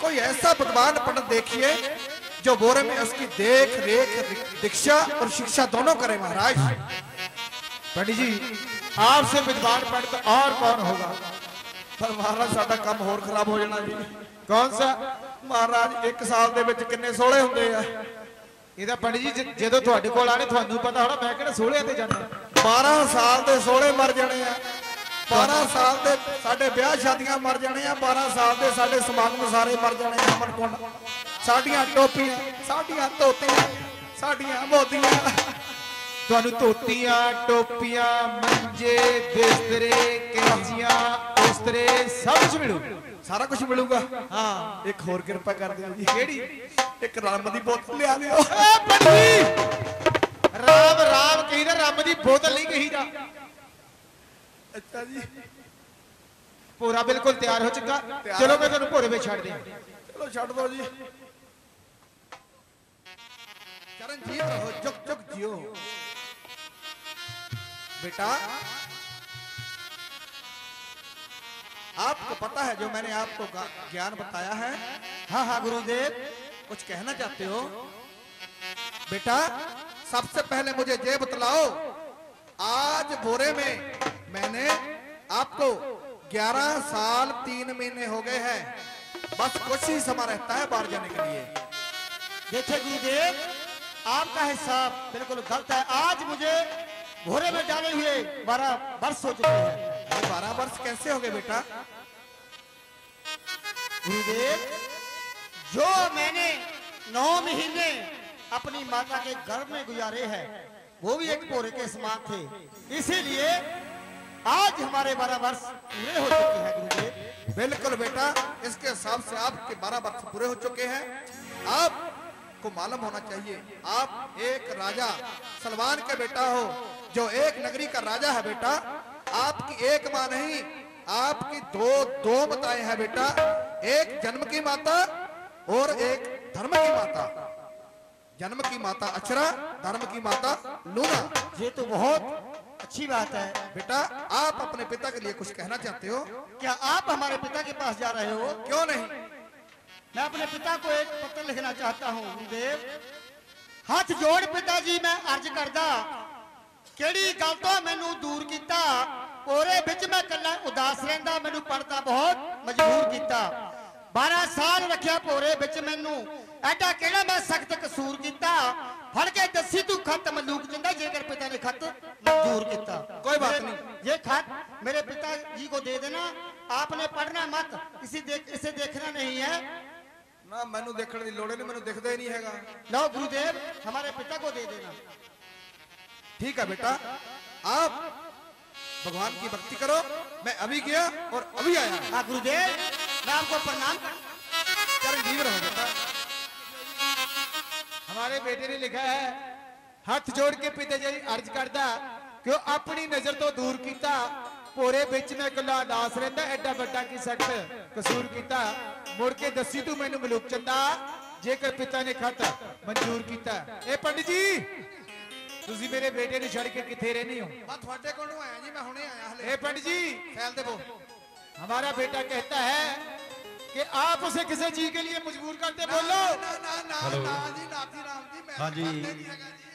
कोई ऐसा विद्वान पंडित देखिए जो बोरे में उसकी देख रेख दीक्षा और शिक्षा दोनों करे महाराज पंडित जी आपसे विद्वान पंडित और कौन होगा ਪਰ ਮਹਾਰਾਜ ਸਾਡਾ ਕੰਮ ਹੋਰ ਖਰਾਬ ਹੋ ਜਾਣਾ ਜੀ कौन सा ਮਹਾਰਾਜ ਇੱਕ ਸਾਲ ਦੇ ਵਿੱਚ ਕਿੰਨੇ ਸੋਹਲੇ ਹੁੰਦੇ ਆ ਇਹਦਾ ਪੰਡਿਤ ਜੀ ਜ- ਜਦੋਂ ਤੁਹਾਡੇ ਕੋਲ ਆਣੇ ਤੁਹਾਨੂੰ ਪਤਾ ਹੋਣਾ ਮੈਂ ਕਿਹੜਾ ਸੋਹਲਿਆਂ ਤੇ ਜਾਂਦਾ 12 ਸਾਲ ਦੇ ਸੋਹਲੇ ਮਰ ਜਾਣੇ ਆ 12 ਸਾਲ ਦੇ ਸਾਡੇ ਵਿਆਹ ਸ਼ਾਦੀਆਂ ਮਰ ਜਾਣੇ ਆ 12 ਸਾਲ ਦੇ ਸਾਡੇ ਸਮਾਗਮ ਸਾਰੇ ਮਰ ਜਾਣੇ ਆ ਅਮਨ ਕੁੰਡ। ਸਾਡੀਆਂ ਟੋਪੀਆਂ ਸਾਡੀਆਂ ਧੋਤੀਆਂ ਸਾਡੀਆਂ ਮੋਦੀਆਂ ਤੁਹਾਨੂੰ ਧੋਤੀਆਂ ਟੋਪੀਆਂ ਮੰਜੇ ਬਿਸਤਰੇ ਕੈਂਚੀਆਂ ਉਸਤਰੇ ਸਭ ਕੁਝ ਮਿਲੂ। ਸਾਰਾ ਕੁਝ ਮਿਲੂਗਾ। ਹਾਂ। ਇੱਕ ਹੋਰ ਕਿਰਪਾ ਕਰ ਦਿਓ ਜੀ। ਕਿਹੜੀ? ਇੱਕ ਰੰਮ ਦੀ ਬੋਤਲ ਲਿਆ ਦਿਓ। ਜੀ! ਰਾਮ ਰਾਮ ਕਹੀਦਾ ਰੱਬ ਦੀ ਬੋਤਲ ਨਹੀਂ ਕਹੀਦਾ। ਅੱਛਾ ਜੀ ਪੂਰਾ ਬਿਲਕਲ ਤਿਆਰ ਹੋ ਚੁੱਕਾ ਤਿਆਰ ਚਲੋ ਹੋ ਮੈਂ ਤੁਹਾਨੂੰ ਭੋਰੇ ਵਿੱਚ ਛੱਡ ਦਿਆਂ ਚਲੋ ਛੱਡ ਦੋ ਜੀ ਚਰਨਜੀਤ ਰਹੋ ਚੁੱਕ ਚੁੱਕ ਜਿਓ बेटा आपको पता है जो मैंने आपको गा- ज्ञान बताया है हाँ हाँ गुरुदेव कुछ कहना चाहते हो बेटा सबसे पहले मुझे ये बतलाओ आज बोरे में मैंने आपको 11 साल तीन महीने हो गए हैं। बस कुछ ही समय रहता है बाहर जाने के लिए। देखिए गुरुदेव आपका हिसाब बिल्कुल गलत है। आज मुझे घोड़े में डाले हुए बारह वर्ष हो चुके हैं। बारह वर्ष कैसे हो गए बेटा? गुरुदेव जो मैंने नौ महीने अपनी माता के गर्भ में गुजारे हैं वो भी एक पोरे के समान थे। इसीलिए आज हमारे बारह वर्ष पूरे हो चुके हैं गुरुदेव बिल्कुल बेटा, इसके हिसाब से आपके बारह वर्ष पूरे हो चुके हैं। आपको मालूम होना चाहिए, आप एक राजा सलमान के बेटा हो, जो एक नगरी का राजा है बेटा। आपकी एक माँ नहीं, आपकी दो दो माताएँ हैं बेटा। एक जन्म की माता और एक धर्म की माता। जन्म की माता अचरा धर्म की माता लूना। ये तो बहुत अच्छी बात है बेटा आप अपने पिता के लिए कुछ कहना चाहते हो क्या आप हमारे पिता के पास जा रहे हो क्यों नहीं मैं अपने पिता को एक पत्र लिखना चाहता हूँ गुरुदेव ਹੱਥ ਜੋੜ ਪਿਤਾ ਜੀ ਮੈਂ ਅਰਜ਼ ਕਰਦਾ ਕਿਹੜੀ ਗੱਲ ਤੋਂ ਮੈਨੂੰ ਦੂਰ ਕੀਤਾ ਉਹਦੇ ਵਿੱਚ ਮੈਂ ਕੱਲਾ ਉਦਾਸ ਰਹਿੰਦਾ ਮੈਨੂੰ ਪੜਦਾ ਬਹੁਤ ਮਜਬੂਰ ਕੀਤਾ 12 ਸਾਲ ਰੱਖਿਆ ਭੋਰੇ ਵਿੱਚ ਮੈਨੂੰ ਐਡਾ ਕਿਹੜਾ ਮੈਂ ਸਖਤ ਕਸੂਰ ਕੀਤਾ ਫੜ ਕੇ ਦੱਸੀ ਤੂੰ ਖਤ ਮਲੂਕ ਜਿੰਦਾ ਜੇਕਰ ਪਿਤਾ ਨੇ ਖਤ ਮਨਜ਼ੂਰ ਕੀਤਾ कोई बात मेरे- नहीं। ये खत मेरे पिताजी को दे देना आपने पढ़ना मत इसी देख इसे देखना नहीं है ਨਾ ਮੈਨੂੰ ਦੇਖਣ ਦੀ ਲੋੜ ਹੀ ਨਹੀਂ ਮੈਨੂੰ ਦਿਖਦਾ ਹੀ ਨਹੀਂ ਹੈਗਾ लो गुरुदेव हमारे पिता को दे देना ठीक है बेटा आप भगवान की भक्ति करो मैं अभी गया और अभी आया हाँ गुरुदेव मैं आपको प्रणाम कर चिरंजीव रहो बेटा हमारे बेटे ने लिखा है ਹੱਥ ਜੋੜ ਕੇ ਪਿਤਾ ਜੀ ਅਰਜ਼ ਕਰਦਾ ਕਿ ਉਹ ਆਪਣੀ ਨਜ਼ਰ ਤੋਂ ਦੂਰ ਕੀਤਾ ਪੋਰੇ ਵਿੱਚ ਮੈਂ ਇਕੱਲਾ ਉਦਾਸ ਰਹਿੰਦਾ ਐਡਾ ਵੱਡਾ ਕੀ ਸਖਤ ਕਸੂਰ ਕੀਤਾ ਮੁੜ ਕੇ ਦੱਸੀ ਤੂੰ ਮੈਨੂੰ ਮਲੂਕ ਚੰਦਾ ਜੇਕਰ ਪਿਤਾ ਨੇ ਖਤ ਮਨਜ਼ੂਰ ਕੀਤਾ ਇਹ ਪੰਡਿਤ ਜੀ ਤੁਸੀਂ ਮੇਰੇ ਬੇਟੇ ਨੂੰ ਛੱਡ ਕੇ ਕਿੱਥੇ ਰਹਿੰਦੇ ਹੋ मैं थोड़े को आया जी मैं हुने आया हले ए पंडित जी फैल दे वो हमारा बेटा कहता है कि आप उसे किसी चीज के लिए मजबूर करते बोलो ना ना ना ना जी नाथी राम जी मैं हाँ जी। करते नहीं हैगा जी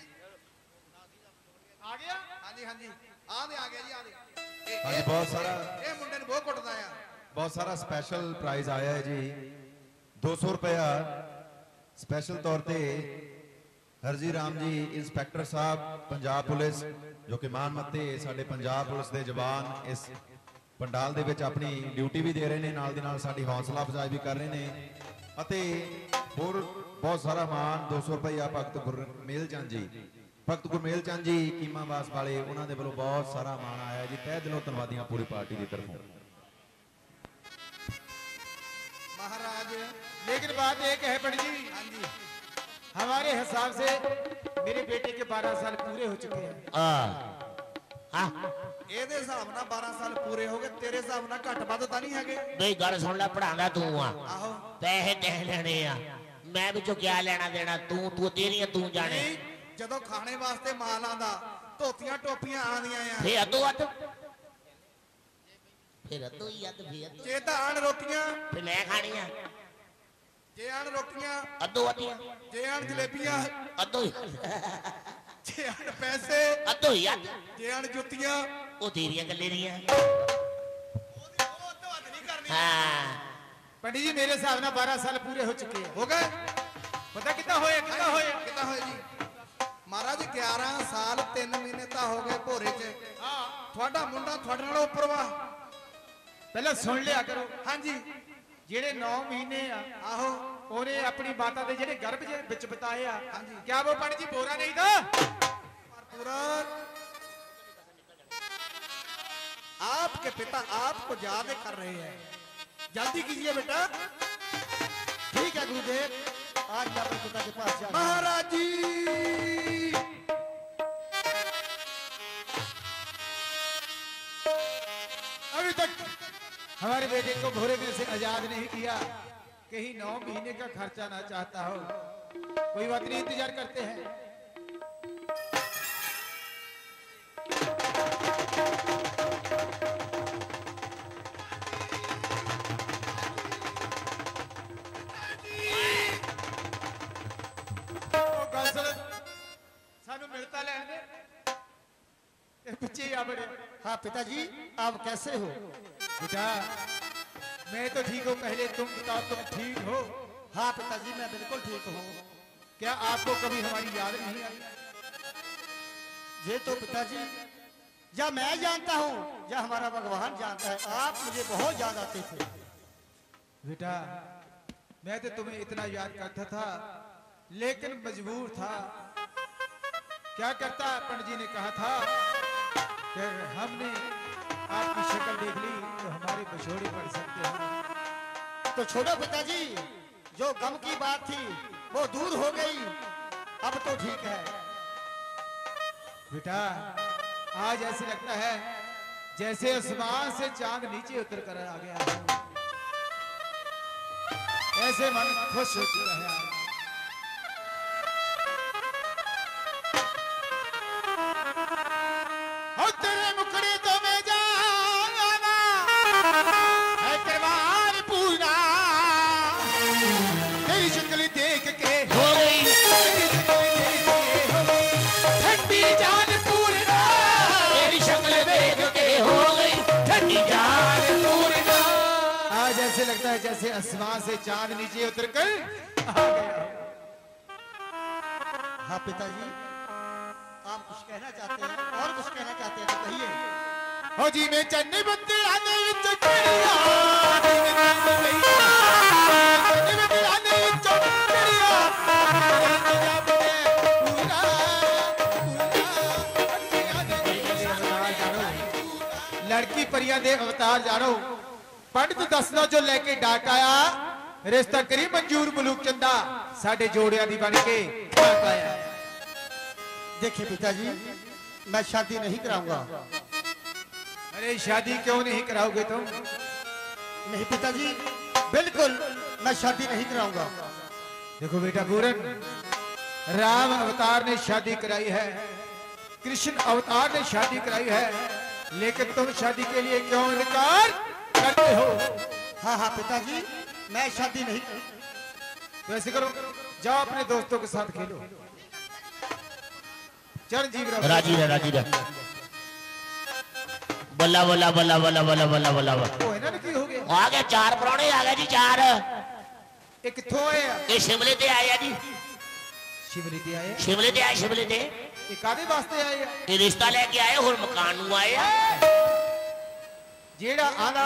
आ गया हाँ जी हाँ जी आ दे आ गया जी आ दे ए- हाँ जी ए- बहुत सारा ਇਹ ਮੁੰਡੇ ਨੂੰ ਬਹੁਤ ਕੁੱਟਦਾ ਆ ਬਹੁਤ ਸਾਰਾ ਸਪੈਸ਼ਲ ਪ੍ਰਾਈਜ਼ ਆਇਆ ਹੈ ਜੀ 200 ਰੁਪਇਆ ਸਪੈਸ਼ਲ ਤੌਰ ਤੇ ਹਰਜੀ ਰਾਮ ਜੀ ਇੰਸਪੈਕਟਰ ਸਾਹਿਬ ਪੰਜਾਬ ਪੁਲਿਸ ਜੋ ਕਿ ਮਾਨ ਮੱਤੇ ਸਾਡੇ ਪੰਜਾਬ ਪੁਲਿਸ ਦੇ ਜਵਾਨ ਇਸ ਪੰਡਾਲ ਦੇ ਵਿੱਚ ਆਪਣੀ ਡਿਊਟੀ ਵੀ ਦੇ ਰਹੇ ਨੇ ਨਾਲ ਦੀ ਨਾਲ ਸਾਡੀ ਹੌਸਲਾ ਅਫਜ਼ਾਈ ਵੀ ਕਰ ਰਹੇ ਨੇ ਅਤੇ ਹੋਰ ਬਹੁਤ ਸਾਰਾ ਮਾਨ 200 ਰੁਪਇਆ ਭਗਤ ਗੁਰਮੇਲ ਚੰਦ ਜੀ ਭਗਤ ਗੁਰਮੇਲ ਚੰਦ ਜੀ ਕੀਮਾਵਾਸ ਵਾਲੇ ਉਹਨਾਂ ਦੇ ਵੱਲੋਂ ਬਹੁਤ ਸਾਰਾ ਮਾਣ ਆਇਆ ਜੀ ਤਹਿ ਦਿਲੋਂ ਧੰਨਵਾਦੀਆਂ ਪੂਰੀ ਪਾਰਟੀ ਦੀ ਤਰਫੋਂ महाराज लेकिन बात एक है पंडित जी हाँ जी हमारे हिसाब से मेरे बेटे के 12 साल पूरे हो चुके हैं ਹਾਂ ਹਾਂ ਇਹਦੇ ਹਿਸਾਬ ਨਾਲ 12 ਸਾਲ ਪੂਰੇ ਹੋ ਗਏ ਤੇਰੇ ਹਿਸਾਬ ਨਾਲ ਘੱਟ ਵੱਧ ਤਾਂ ਨਹੀਂ ਹੈਗੇ ਬਈ ਗੱਲ ਸੁਣ ਲੈ ਪੜਾਉਂਦਾ ਤੂੰ ਆ ਆਹੋ ਪੈਸੇ ਤੈ ਲੈਣੇ ਆ ਮੈਂ ਵਿੱਚੋਂ ਕਿਆ ਲੈਣਾ ਦੇਣਾ ਤੂੰ ਤੂੰ ਤੇਰੀਆਂ ਤੂੰ ਜਾਣੇ ਨਹੀਂ ਜਦੋਂ ਖਾਣੇ ਵਾਸਤੇ ਮਾਲ ਆਂਦਾ ਧੋਤੀਆਂ ਟੋਪੀਆਂ ਆਂਦੀਆਂ ਆ ਫੇ ਅੱਧੋ ਅੱਧ ਫਿਰ ਅੱਧੋ ਹੀ ਅੱਧ ਫੇ ਅੱਧੋ ਜੇ ਤਾਂ ਆਣ ਰੋਟੀਆਂ ਫੇ ਮੈਂ ਖਾਣੀਆਂ ਜੇ ਆਣ ਰੋਟੀਆਂ ਅੱਧੋ ਅੱਧੀਆਂ ਜੇ ਆਣ ਜਲੇਬੀਆਂ ਅੱਧੋ ਹੀ ਜੇ ਆਣ ਪੈਸੇ ਅੱਧੋ ਹੀ ਅੱਧ ਜੇ ਆਣ ਜੁੱਤੀਆਂ ਉਹਦੇ ਦੀਆਂ ਗੱਲੇ ਦੀਆਂ ਹਾਂ। ਜੀ ਮੇਰੇ ਹਿਸਾਬ ਨਾਲ 12 ਸਾਲ ਪੂਰੇ ਹੋ ਚੁੱਕੇ ਹੋ ਗਏ? ਪਤਾ ਕਿੱਦਾਂ ਹੋਇਆ ਕਿੱਦਾਂ ਹੋਇਆ? ਕਿੱਦਾਂ ਹੋਇਆ ਜੀ? ਮਹਾਰਾਜ 11 ਸਾਲ 3 ਮਹੀਨੇ ਤਾਂ ਹੋ ਗਏ ਭੋਰੇ 'ਚ। ਹਾਂ। ਤੁਹਾਡਾ ਮੁੰਡਾ ਤੁਹਾਡੇ ਨਾਲੋਂ ਉੱਪਰ ਵਾ। ਪਹਿਲਾਂ ਸੁਣ ਲਿਆ ਕਰੋ। ਹਾਂਜੀ। ਜਿਹੜੇ 9 ਮਹੀਨੇ ਆ ਆਹੋ। ਉਹਨੇ ਆਪਣੀ ਮਾਤਾ ਦੇ ਜਿਹੜੇ ਗਰਭ ਦੇ ਵਿੱਚ ਬਿਤਾਏ ਆ। ਹਾਂਜੀ। ਕਿਆ ਉਹ ਪੰਡਿਤ ਜੀ ਬੋਰਾ ਨਹੀਂ ਤਾਂ? ਪੂਰਾ आपके पिता आपको याद कर रहे हैं। जल्दी कीजिए बेटा। ठीक है गुरुदेव। आज मैं अपने पिता के पास महाराज जी। अभी तक हमारे बेटे को भोरे में से आज़ाद नहीं किया। कहीं नौ महीने का खर्चा ना चाहता हो। कोई बात नहीं इंतज़ार करते हैं। वाला बच्चे हाँ पिताजी, आप कैसे हो? बेटा, मैं तो ठीक हूँ, पहले तुम बताओ, तुम ठीक हो? हाँ पिताजी, मैं बिल्कुल ठीक हूँ। क्या आपको कभी हमारी याद नहीं आई? ये तो पिताजी, या मैं जानता हूँ, या हमारा भगवान जानता है। आप मुझे बहुत याद आते थे। बेटा, मैं तो तुम्हें इतना याद करता था, लेकिन मजबूर था। क्या करता है? पंडित जी ने कहा था कि हमने आपकी शक्ल देख ली तो हमारे पिछोड़े पड़ सकते हैं। तो छोड़ो पिताजी, जो गम की बात थी, वो दूर हो गई। अब तो ठीक है। बेटा, आज ऐसे लगता है, जैसे आसमान से चाँद नीचे उतर कर आ गया ऐसे मन खुश हो चुका। हो। जैसे आसमान से चाँद नीचे उतर कर हाँ पिताजी आप कुछ कहना चाहते हैं और कुछ कहना चाहते हैं तो कहिए हो जी में चन्नी बत्ती आने विच चिड़िया जी में चन्नी बत्ती चन्नी बत्ती आने विच चिड़िया पंजाब में पूरा ਲੜਕੀ ਪਰੀਆਂ ਦੇ ਅਵਤਾਰ ਜਾਣੋ ਪੰਡਿਤ ਦੱਸਦਾ ਜੋ ਲੈ ਕੇ ਡਾਕ ਆਇਆ ਰਿਸ਼ਤਾ ਕਰੀ ਮਨਜੂਰ ਮਲੂਕ ਚੰਦਾ ਸਾਡੇ ਜੋੜਿਆਂ ਦੀ ਬਣ ਕੇ ਡਾਕ ਆਇਆ देखिए पिताजी मैं शादी नहीं कराऊंगा अरे शादी क्यों नहीं कराओगे तुम नहीं पिताजी बिल्कुल मैं शादी नहीं कराऊंगा देखो बेटा पूरन राम अवतार ने शादी कराई है कृष्ण अवतार ने शादी कराई है लेकिन तुम शादी के लिए क्यों इनकार करते हो हाँ हाँ पिताजी मैं शादी नहीं तो ऐसे करो जाओ अपने दोस्तों के साथ खेलो चरणजीव राव ਰਾਜੀ ਰਹਿ ਰਾਜੀ ਰਹਿ ਬੱਲਾ ਬੱਲਾ ਬੱਲਾ ਬੱਲਾ ਬੱਲਾ ਬੱਲਾ ਬੱਲਾ ਉਹ ਇਹਨਾਂ ਨੇ ਕੀ ਹੋ ਗਿਆ ਆ ਗਏ ਚਾਰ ਪ੍ਰਾਹੁਣੇ ਆ ਗਏ ਜੀ ਚਾਰ ਇਹ ਕਿੱਥੋਂ ਆਏ ਆ ਇਹ ਸ਼ਿਮਲੇ ਤੇ ਆਏ ਆ ਜੀ ਸ਼ਿਵਰੀ ਤੇ ਆਏ ਆ? ਸ਼ਿਮਲੇ ਤੇ ਆਏ ਸ਼ਿਮਲੇ ਤੇ ਇਹ ਕਾਦੇ ਵਾਸਤੇ ਆਏ ਆ ਇਹ ਰਿਸ਼ਤਾ ਲੈ ਕੇ ਆਏ ਹੁਣ ਮਕਾਨ ਨੂੰ ਆਏ ਆ ਜਿਹੜਾ ਆਂਦਾ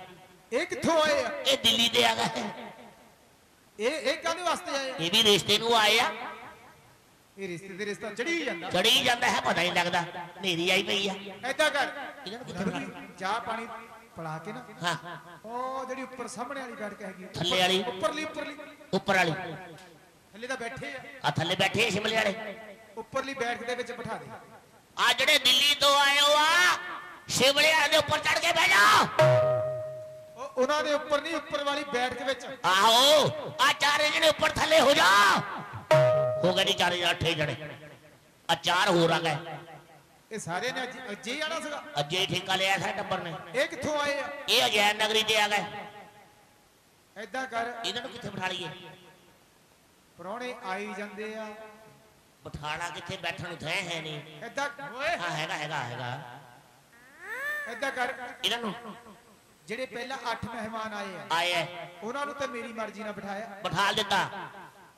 ਇਹ ਕਿੱਥੋਂ ਆਏ ਆ? ਇਹ ਦਿੱਲੀ ਦੇ ਆ ਗਏ। ਇਹ ਇਹ ਕਾਹਦੇ ਵਾਸਤੇ ਆਏ ਆ? ਇਹ ਵੀ ਰਿਸ਼ਤੇ ਨੂੰ ਆਏ ਆ। ਇਹ ਰਿਸ਼ਤੇ ਦੇ ਰਿਸ਼ਤਾ ਚੜੀ ਜਾਂਦਾ। ਚੜੀ ਜਾਂਦਾ ਹੈ ਪਤਾ ਨਹੀਂ ਲੱਗਦਾ। ਨੇਰੀ ਆਈ ਪਈ ਆ। ਐਦਾਂ ਕਰ। ਇਹਨਾਂ ਨੂੰ ਕਿੱਥੇ ਬਿਠਾ ਚਾਹ ਪਾਣੀ ਪੜਾ ਕੇ ਨਾ ਹਾਂ। ਉਹ ਜਿਹੜੀ ਉੱਪਰ ਸਾਹਮਣੇ ਵਾਲੀ ਬੈਠ ਕੇ ਹੈਗੀ ਥੱਲੇ ਵਾਲੀ। ਉੱਪਰਲੀ ਉੱਪਰਲੀ। ਉੱਪਰ ਵਾਲੀ। ਥੱਲੇ ਤਾਂ ਬੈਠੇ ਆ। ਆ ਥੱਲੇ ਬੈਠੇ ਆ ਸ਼ਿਮਲੇ ਵਾਲੇ। ਉੱਪਰਲੀ ਬੈਠ ਦੇ ਵਿੱਚ ਬਿਠਾ ਦੇ। ਆ ਜਿਹੜੇ ਦਿੱਲੀ ਤੋਂ ਆਏ ਹੋ ਆ ਸ਼ਿਮਲੇ ਵਾਲੇ ਦੇ ਉੱਪਰ ਚੜ ਕੇ ਬਹਿ ਜਾ ਉਹਨਾਂ ਦੇ ਉੱਪਰ ਨਹੀਂ ਉੱਪਰ ਵਾਲੀ ਬੈਠ ਦੇ ਵਿੱਚ। ਆਹੋ ਆ ਚਾਰੇ ਜਣੇ ਉੱਪਰ ਥੱਲੇ ਹੋ ਜਾ। ਹੋ ਗਏ ਜੀ ਚਾਰੇ ਜਣੇ, ਅੱਠੇ ਜਣੇ। ਆ ਚਾਰ ਹੋਰ ਆ ਗਏ। ਇਹ ਸਾਰੇ ਨੇ ਅੱਜ ਆਣਾ ਸੀਗਾ? ਅੱਜੇ ਠੇਕਾ ਲਿਆ ਸਾ ਟੱਬਰ ਨੇ। ਇਹ ਕਿੱਥੋਂ ਆਏ ਆ? ਇਹ ਅਜੈਨ ਨਗਰੀ ਤੇ ਆ ਗਏ। ਐਦਾਂ ਕਰ। ਇਹਨਾਂ ਨੂੰ ਕਿੱਥੇ ਬਿਠਾ ਲਈਏ? ਪਰੌਣੇ ਆਈ ਜਾਂਦੇ ਆ। ਬਿਠਾਣਾ ਕਿੱਥੇ? ਬੈਠਣ ਨੂੰ ਥੈ ਹੈ ਨਹੀਂ। ਐਦਾਂ ਓਏ। ਹਾਂ ਹੈਗਾ ਹੈਗਾ ਹੈਗਾ। ਐਦਾਂ ਕਰ। ਇਹਨਾਂ ਨੂੰ ਜਿਹੜੇ ਪਹਿਲਾਂ 8 ਮਹਿਮਾਨ ਆਏ ਆ ਆਏ ਐ, ਉਹਨਾਂ ਨੂੰ ਤਾਂ ਮੇਰੀ ਮਰਜ਼ੀ ਨਾਲ ਬਿਠਾਇਆ ਬਿਠਾ ਦਿੱਤਾ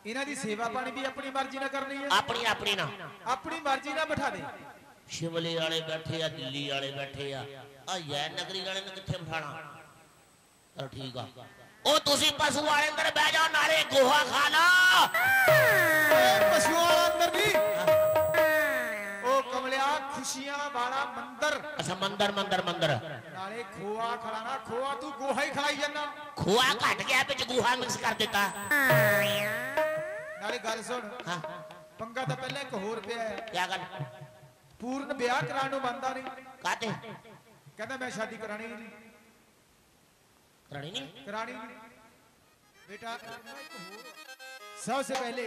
ਇਹਨਾਂ ਦੀ ਸੇਵਾ ਪਾਣੀ ਵੀ ਆਪਣੀ ਮਰਜ਼ੀ ਨਾਲ ਕਰਨੀ ਹੈ ਆਪਣੀ ਆਪਣੀ ਨਾ ਆਪਣੀ ਮਰਜ਼ੀ ਨਾਲ ਬਿਠਾ ਦੇ ਸ਼ਿਮਲੇ ਵਾਲੇ ਬੈਠੇ ਆ ਦਿੱਲੀ ਵਾਲੇ ਬੈਠੇ ਆ ਆ ਯੈ ਨਗਰੀ ਵਾਲੇ ਨੂੰ ਕਿੱਥੇ ਬਿਠਾਣਾ ਚਲ ਠੀਕ ਆ ਉਹ ਤੁਸੀਂ ਪਸ਼ੂ ਵਾਲੇ ਅੰਦਰ ਬਹਿ ਜਾਓ ਨਾਲੇ ਗੋਹਾ ਖਾ ਲਾ ਓਏ ਪਸ਼ੂਆਂ ਵਾਲਾ ਅੰਦਰ ਨਹੀਂ ਉਹ खुशियाँ वाला मंदिर अच्छा मंदिर मंदिर मंदिर नाले खोआ खलाना खोआ तू गोहा ही खाई जाना खोआ काट गया बिच गोहा मिक्स कर देता नाले गल सुन हाँ पंगा तो पहले एक होर पे है क्या गल पूर्ण ब्याह करानो बंदा नहीं काते कहता मैं शादी करानी नहीं करानी नहीं करानी नहीं बेटा सबसे पहले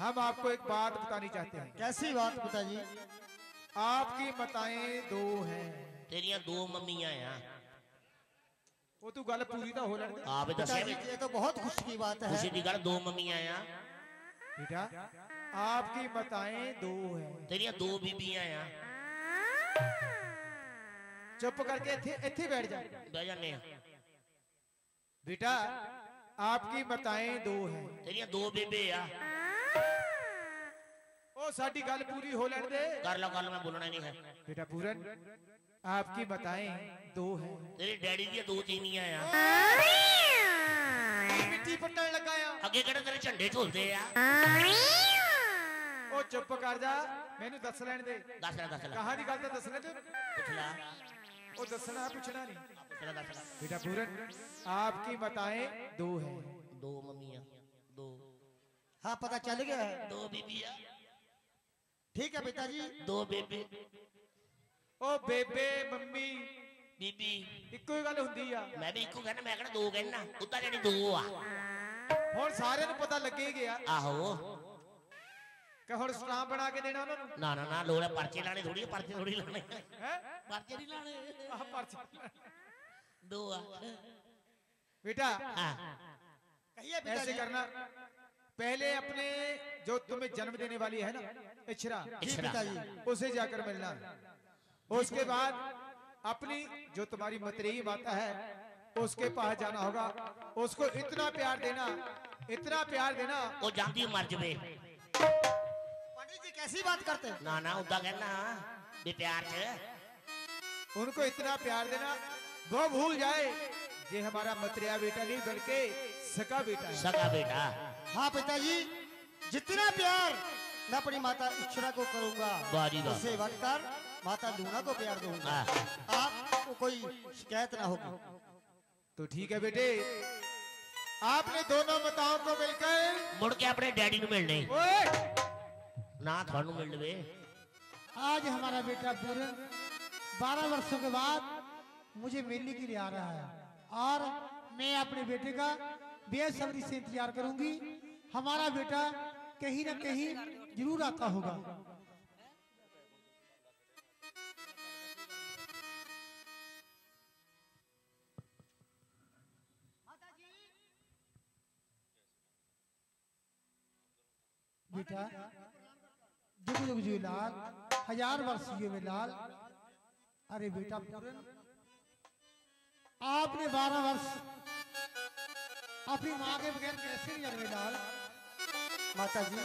हम आपको एक बात बतानी चाहते हैं कैसी बात पिताजी? आपकी मताएँ दो हैं। तेरिया दो मम्मिया हैं। वो तू गल पूरी तो हो रहा है। आप दस ये तो बहुत खुशी की बात है। खुशी की गल दो मम्मिया हैं। बेटा आपकी मताएँ दो हैं। तेरिया दो बीबियाँ हैं। चुप करके इथे इथे बैठ जा। बैठ जाने बेटा आपकी मताएँ दो हैं। तेरिया दो बेबे आ ओ साडी गल पूरी हो लड़ दे ਕਰ ਲਓ ਗੱਲ ਮੈਂ ਬੋਲਣਾ ਹੀ ਨਹੀਂ ਹੈ बेटा पूरन आपकी मताएं दो हैं ਤੇਰੇ ਡੈਡੀ ਦੀਆਂ ਦੋ ਤੀਵੀਆਂ ਆ मिट्टी पट्टन लगाया ਅੱਗੇ ਕਿਹੜੇ ਤੇਰੇ ਝੰਡੇ ਝੁਲਦੇ ਆ ओ चुप कर जा मैनू दस लैन दे ਦੱਸ ਲੈ ਦੱਸ ਲੈ कहां दी गल तो दस ले ਪੁੱਛ ਲੈ ओ दसना पूछना नहीं ਪੁੱਛ ਲੈ ਦੱਸ ਲੈ बेटा पूरन आपकी मताएं दो हैं ਦੋ ਮੰਮੀਆਂ ਦੋ हाँ पता चल गया है ਦੋ ਬੀਬੀਆਂ ठीक है पिताजी ਦੋ ਬੇਬੇ ओ बेबे मम्मी ਬੀਬੀ ਇੱਕੋ ਹੀ ਗੱਲ ਹੁੰਦੀ ਆ ਮੈਂ ਵੀ ਇੱਕੋ ਕਹਿੰਦਾ ਮੈਂ ਕਹਿੰਦਾ ਦੋ ਕਹਿਣਾ ਉੱਤਾ ਜਿਹੜੀ ਦੋ ਆ ਹੁਣ ਸਾਰਿਆਂ ਨੂੰ ਪਤਾ ਲੱਗੇ ਹੀ ਗਿਆ ਆਹੋ ਕਿ ਹੁਣ ਸਟਾਂਪ ਬਣਾ ਕੇ ਦੇਣਾ ਉਹਨਾਂ ਨੂੰ ਨਾ ਨਾ ਨਾ ਲੋੜ ਹੈ ਪਰਚੇ ਲਾਣੇ ਥੋੜੀ ਪਰਚੇ ਥੋੜੀ ਲਾਣੇ ਹੈ ਪਰਚੇ ਨਹੀਂ ਲਾਣੇ ਆਹ ਪਰਚੀ ਦੋ ਆ बेटा ਹਾਂ कहिए ऐसे पिताजी करना पहले अपने जो तुम्हें जन्म देने वाली है ना इच्छरा पिताजी उसे जाकर मिलना। उसके बाद अपनी जो तुम्हारी मतरेई माता है उसके पास जाना होगा। उसको इतना प्यार देना इतना प्यार देना। वो जाती मर जाए पंडित जी कैसी बात करते ना ना उदा कहना भी प्यार से उनको इतना प्यार देना वो भूल जाए ये हमारा मतरिया बेटा नहीं बल्कि सका बेटा सका बेटा। हाँ पिताजी जितना प्यार मैं अपनी माता इच्छा को करूँगा उसे वक्तार माता लूना को प्यार दूँगा। आपको कोई शिकायत ना होगी। तो ठीक है बेटे। आपने दोनों माताओं को मिलकर मुड़ के अपने डैडी को मिलने। ना थानू मिल वे। आज हमारा बेटा पूरन बारह वर्षों के बाद मुझे मिलने के लिए आ रहा है। और मैं अपने बेटे का बेसब्री से इंतज़ार करूँगी। हमारा बेटा कहीं ना कहीं ज़रूर आता होगा। बेटा जुग जुग जी, लाल, हज़ार वर्ष जिए में लाल। अरे बेटा, पूरन, आपने बारह वर्ष अपनी माँ के बगैर कैसे नहीं लाल माता जी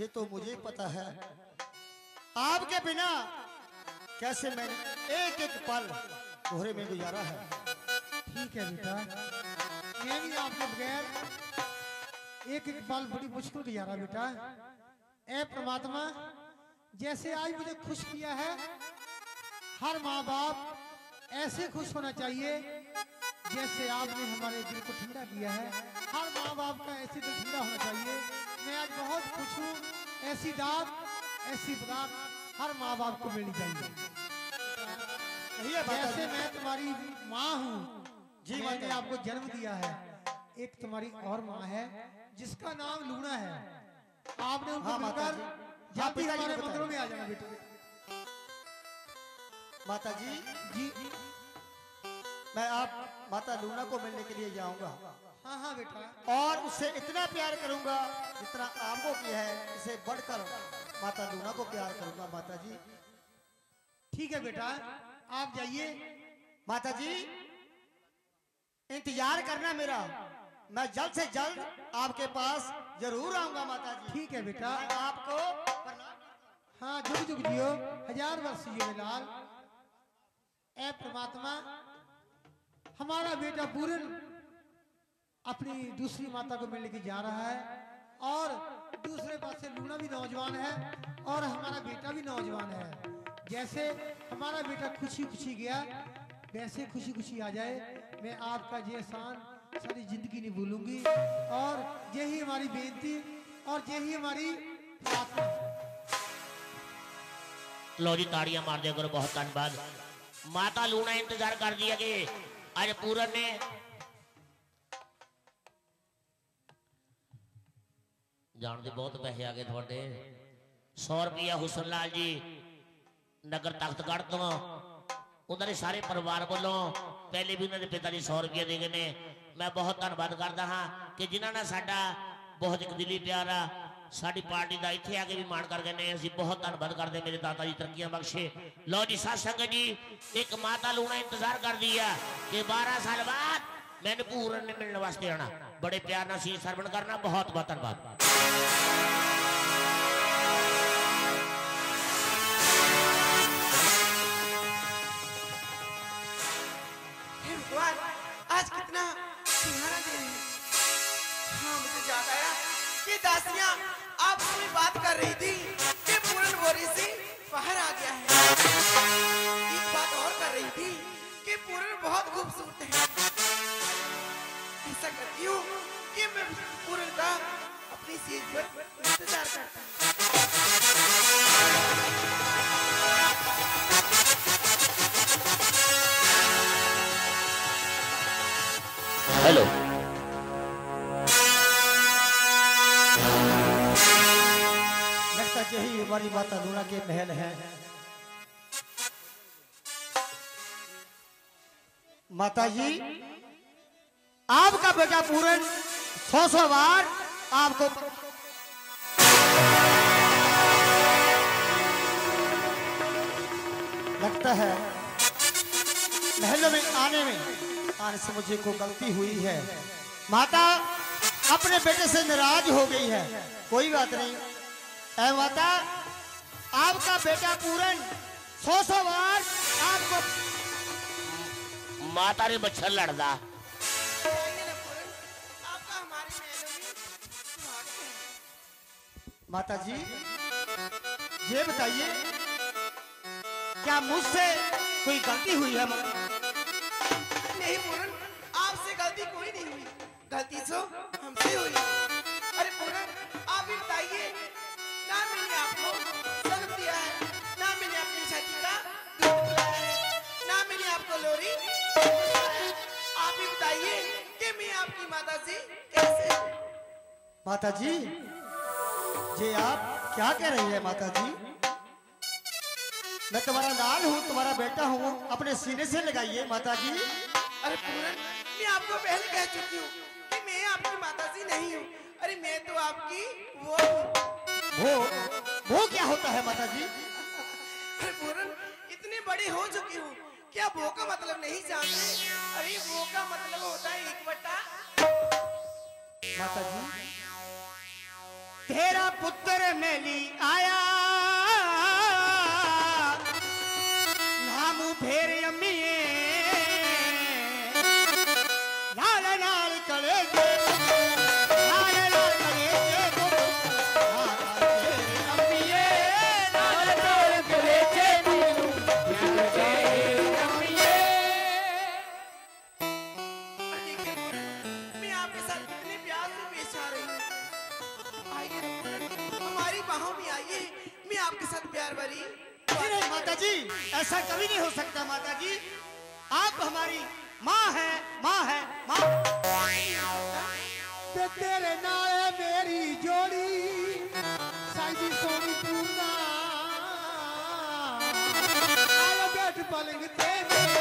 ये तो मुझे पता है। आपके बिना कैसे मैंने एक एक पल कोहरे में गुजारा है? ठीक है बेटा। मैं भी आपके बगैर एक एक पल बड़ी मुश्किल गुजारा बेटा। ए परमात्मा जैसे आज मुझे खुश किया है हर माँ बाप ऐसे खुश होना चाहिए जैसे आपने हमारे दिल को ठंडा किया है हर माँ बाप का ऐसे दिल ठंडा होना चाहिए। मैं आज बहुत खुश हूँ। ऐसी दात ऐसी बदात हर माँ बाप को मिलनी चाहिए। जैसे मैं तुम्हारी माँ हूँ जी, मैंने आपको जन्म दिया है। एक तुम्हारी और माँ है जिसका नाम लूना है। आपने उनको हाँ, मिलकर जी। जल्दी पिताजी हमारे मंदिरों में आ जाना बेटे। माता जी जी। मैं आप माता लूना को मिलने के लिए जाऊँगा। हाँ हाँ बेटा। और उससे इतना प्यार करूँगा जितना आपको किया है इसे बढ़कर माता लूना को प्यार करूँगा माता जी ठीक है बेटा। आप जाइए। माता जी इंतज़ार करना मेरा। मैं जल्द से जल्द आपके पास ज़रूर आऊँगा माता जी ठीक है बेटा। आपको हाँ। जुग जुग जियो हज़ार वर्ष जियो लाल ए परमात्मा हमारा बेटा पूरन अपनी दूसरी माता को मिलने के जा रहा है और दूसरे पास से लूना भी नौजवान है और हमारा बेटा भी नौजवान है। जैसे हमारा बेटा खुशी खुशी गया, वैसे खुशी खुशी आ जाए। मैं आपका ये शान सारी ज़िंदगी नहीं भूलूँगी। और यही हमारी बेनती और यही हमारी प्रार्थना। लो जी मार दिया करो, बहुत धन्यवाद। माता लूना इंतज़ार कर दिया कि आज पूरन ने जानते बहुत पैसे आ गए थोड़े। सौ रुपया हुसन लाल जी, नगर तख्तगढ़ तो। उन्होंने सारे परिवार वालों, पहले भी उन्होंने पिता जी सौ रुपया दे गए मैं बहुत धनबाद करता हाँ कि जिन्होंने साढ़ा बहुत एक दिली प्यार ਸਾਡੀ ਪਾਰਟੀ ਦਾ ਇੱਥੇ ਆ ਕੇ ਵੀ ਮਾਣ ਕਰ ਗਏ ਨੇ ਅਸੀਂ ਬਹੁਤ ਧੰਨਵਾਦ ਕਰਦੇ ਮੇਰੇ ਦਾਤਾ ਜੀ ਤਰੱਕੀਆਂ ਬਖਸ਼ੇ ਲਓ ਜੀ ਸਾਧ ਸੰਗਤ ਜੀ ਇੱਕ ਮਾਤਾ ਲੂਣਾ ਇੰਤਜ਼ਾਰ ਕਰਦੀ ਆ ਕਿ 12 ਸਾਲ ਬਾਅਦ ਮੈਨੂੰ ਪੂਰਨ ਨੇ ਮਿਲਣ ਵਾਸਤੇ ਆਣਾ ਬੜੇ ਪਿਆਰ ਨਾਲ ਸੀ ਸਰਵਣ ਕਰਨਾ ਬਹੁਤ ਬਹੁਤ ਧੰਨਵਾਦ माता जी आपका बेटा पूरन सौ सौ बार आपको लगता है, महलों में, आने में आने से मुझे को गलती हुई है। माता, अपने बेटे से नाराज़ हो गई है। कोई बात नहीं। ऐ माता, आपका बेटा पूरन सौ सौ बार आपको माता रे मच्छर लड़दा। माता जी ये बताइए, क्या मुझसे कोई गलती हुई है मतलब माता जी जे आप क्या कह रही है माता जी मैं तुम्हारा लाल हूँ तुम्हारा बेटा हूँ अपने सीने से लगाइए माता जी अरे पूरन मैं आपको पहले कह चुकी हूँ कि मैं आपकी माता जी नहीं हूँ। अरे मैं तो आपकी वो वो वो क्या होता है माता जी अरे पूरन इतने बड़े हो चुकी हूँ। क्या वो का मतलब नहीं जानते? अरे वो का मतलब होता है एक बट्टा माता जी तेरा पुत्र मेली आया। ऐसा कभी नहीं हो सकता माता जी आप हमारी माँ है माँ है, माँ। ते तेरे नाल मेरी जोड़ी, साईं सोनी पूना। आलो पलंग ते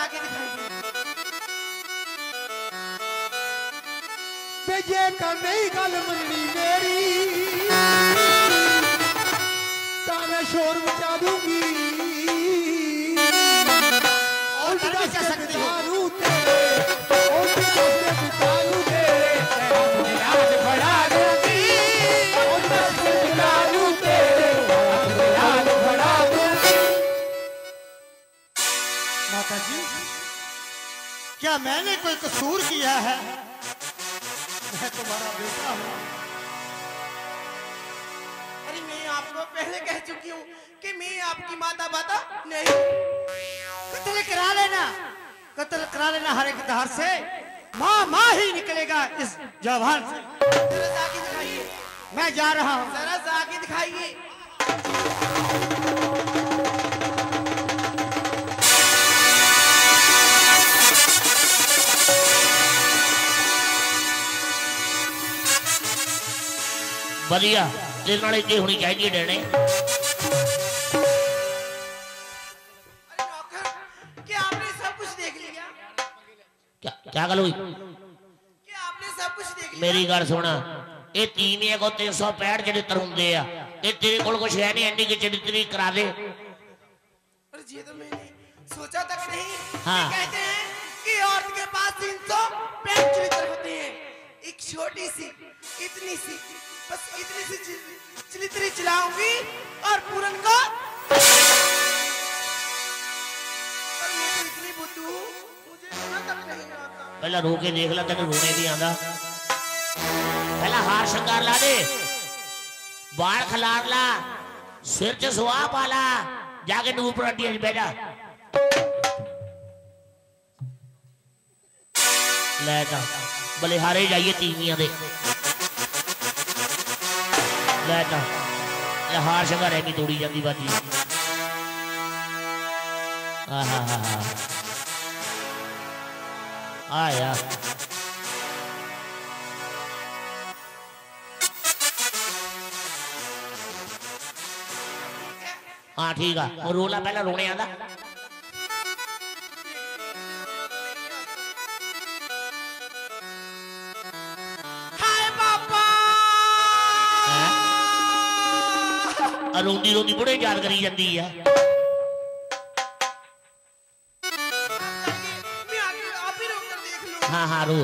आगे दिखाई ये कर नहीं गल मननी मेरी। ताना शोर मचा दूँगी। और सकती क्या मैंने कोई कसूर किया है? मैं तुम्हारा बेटा हूँ। अरे मैं आपको पहले कह चुकी हूँ कि मैं आपकी माता बाता नहीं। कत्ल करा लेना। कत्ल करा लेना हर एक धार से। माँ माँ ही निकलेगा इस जवान से। दिखाइए। मैं जा रहा हूँ। जरा दिखाइए। ਵਧੀਆ। ਤੇ ਨਾਲੇ ਜੇ ਹੋਣੀ क्या गल हुई मेरी गल सुना ये तीविया को तीन सौ पैंठ चरित्र होंगे तेरे को कुछ है नहीं एंडी के चरित्र करा दे पर तो मैंने सोचा तक नहीं हाँ कहते हैं कि औरत के पास तीन सौ होते एक छोटी सी इतनी सी बस इतनी सी चिलित्री चिल्लाऊँगी और पूरन को तो पहला रो के देख ला तेन रोने नहीं आंदा। पहला हार श्रृंगार ला दे। बाल खलार ला। सिर च सुहा पा ला जाके नूपुर रटी च बह जा। बलिहारे जाइए तीवियाँ दे। ਨੂਰ ਪਰਾਂਡੀਆਂ 'ਚ ਬਹਿ ਜਾ ਲੈ ਤਾਂ ਬਲਿਹਾਰੇ ਜਾਈਏ ਤੀਵੀਆਂ ਦੇ ਲੈ ਤਾਂ ਇਹ ਹਾਰ ਸ਼ਿੰਗਾਰ ਐਵੇਂ ਤੋੜੀ ਜਾਂਦੀ ਬਾਜੀ ਆਹਾ ਹਾ ਹਾ ਆਇਆ ਹਾਂ ਠੀਕ ਆ ਉਹ ਰੋਲਾ ਪਹਿਲਾਂ ਰੋਣੇ ਆਂਦਾ ਆ ਰੋਂਦੀ ਰੋਂਦੀ ਬੁੜੇ ਯਾਦ ਕਰੀ ਜਾਂਦੀ ਆ। ਹਾਂ ਹਾਂ ਰੋ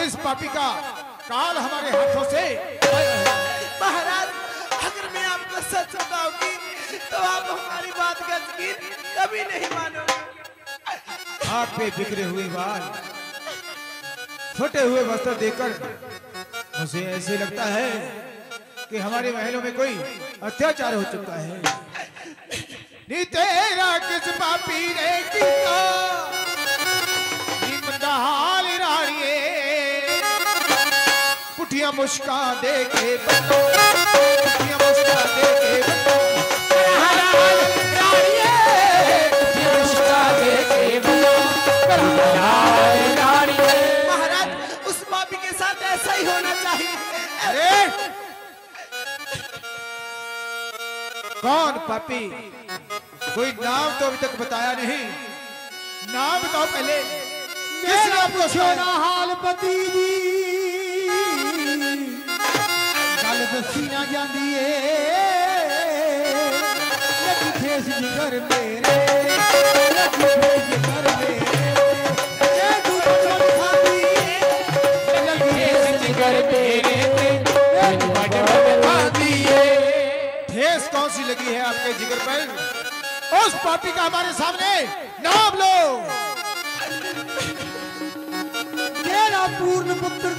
किस पापी का काल हमारे हाथों से महाराज अगर मैं आपको सच बताऊँगी तो आप हमारी बात का कभी नहीं मानोगे। हाथ पे बिखरे हुए बाल फटे हुए वस्त्र देखकर मुझे ऐसे लगता है कि हमारे महलों में कोई अत्याचार हो चुका है। नी तेरा किस पापी ने किया खुशियाँ मुस्का देखे मुस्का देखे महाराज उस बाबी के साथ ऐसा ही होना चाहिए। अरे! कौन पापी? कोई नाम तो अभी तक बताया नहीं। नाम बताओ पहले। किस नाम को हाल पति जी ਦੱਸੀ ਨਾ ਜਾਂਦੀ ਏ ਲੱਗੀ ਠੇਸ ਜਿਗਰ ਮੇਰੇ ਲੱਗੀ ਠੇਸ ਜਿਗਰ ਮੇਰੇ ਇਹ ਤੂੰ ਚੋਣ ਖਾਂਦੀ ਏ ਲੱਗੀ ਠੇਸ ਜਿਗਰ ਮੇਰੇ ਤੇ ਇਹ ਤੂੰ ਮਜਬੂਰ ਖਾਂਦੀ ਏ ठेस कौन सी लगी है आपके जिगर पर उस पापी का हमारे सामने नाम लो ਕਿਹੜਾ ਪੂਰਨ ਪੁੱਤਰ ਤੇਰਾ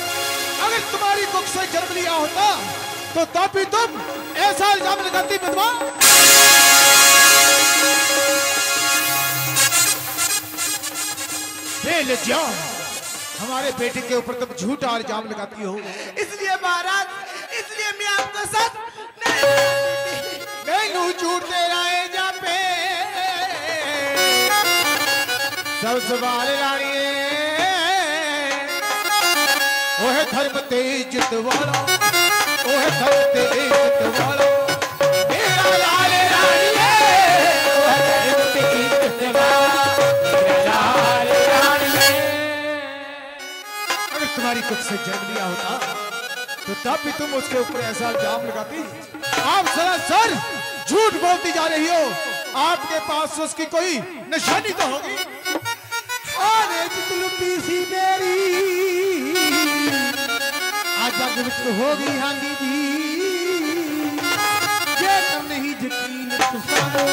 अगर तुम्हारी कुख से जन्म लिया होता तो तब भी तुम ऐसा इल्ज़ाम लगाती विधवा। बेलज्जा हमारे बेटे के ऊपर तुम झूठा इल्ज़ाम लगाती हो। इसलिए महाराज इसलिए मैं आपको सच। मैनू झूठ दे रहे जा पे। सब सवाल रानिए धर्म धर्म अगर तुम्हारी कुछ से जन्म लिया होता तो तब भी तुम उसके ऊपर ऐसा इल्ज़ाम लगाती। आप सरासर झूठ बोलती जा रही हो, आपके पास उसकी कोई निशानी तो होगी? अरे लुटी सी मेरी। को निशानी जी। जे कर नहीं यकीन तुसानो।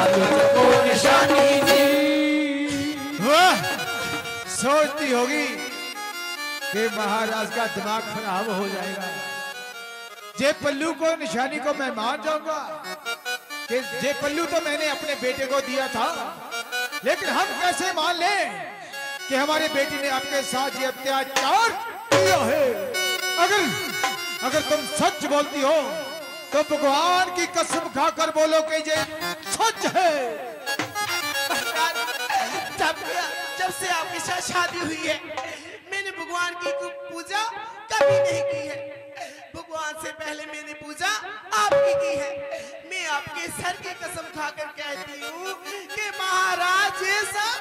अमृत को निशानी जी। वाह, सोचती होगी कि महाराज का दिमाग खराब हो जाएगा। जे पल्लू को निशानी को मैं मान जाऊँगा कि जे पल्लू तो मैंने अपने बेटे को दिया था। लेकिन हम कैसे मान लें कि हमारे बेटे ने आपके साथ ये अत्याचार किया है? अगर अगर तुम सच बोलती हो तो भगवान की कसम खाकर बोलो कि ये सच है। जब जब से आपके साथ शादी हुई है, मैंने भगवान की पूजा कभी नहीं की है। भगवान से पहले मैंने पूजा आपकी की है। आपके सर की कसम खाकर कहती हूँ कि महाराज ये सब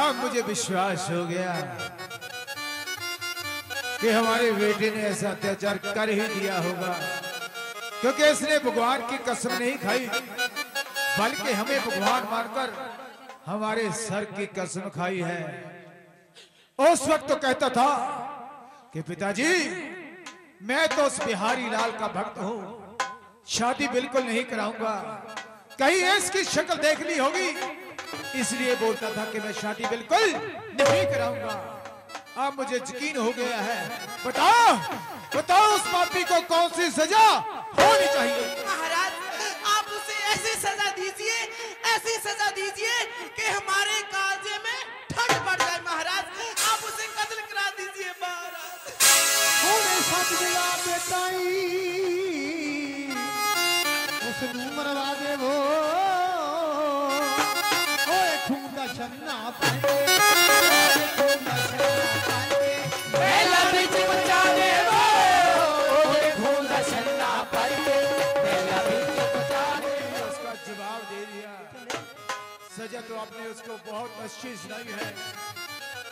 अब मुझे विश्वास हो गया कि हमारे बेटे ने ऐसा अत्याचार कर ही दिया होगा। क्योंकि इसने भगवान की कसम नहीं खाई, बल्कि हमें भगवान मानकर हमारे सर की कसम खाई है। उस वक्त तो कहता था कि पिताजी, मैं तो उस बिहारी लाल का भक्त हूँ। शादी बिल्कुल नहीं कराऊँगा। कहीं इसकी शक्ल देख ली होगी। इसलिए बोलता था कि मैं शादी बिल्कुल नहीं कराऊँगा। अब मुझे यकीन हो गया है। बताओ बताओ उस पापी को कौन सी सजा होनी चाहिए? महाराज आप उसे ऐसी सजा दीजिए ऐसी सजा दीजिए कि हमारे काजे में ठंड पड़ जाए महाराज। आप उसे कत्ल करा दीजिए महाराज। ਨੂੰ ਮਰਵਾ ਦੇਵੋ ਓਏ ਖੂਨ ਦਾ ਛੰਨਾ ਪਾਏ ਓਏ ਖੂਨ ਦਾ ਛੰਨਾ ਪਾਏ ਪਹਿਲਾ ਵਿੱਚ ਬਚਾ ਦੇਵੋ ਓਏ ਖੂਨ ਦਾ ਛੰਨਾ ਪਾਏ ਪਹਿਲਾ ਵਿੱਚ ਬਚਾ ਦੇਵੋ उसका जवाब दे दिया सजा तो आपने उसको बहुत अच्छी सुनाई है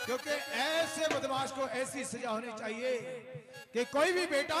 क्योंकि ऐसे बदमाश को ऐसी सजा होनी चाहिए कि कोई भी बेटा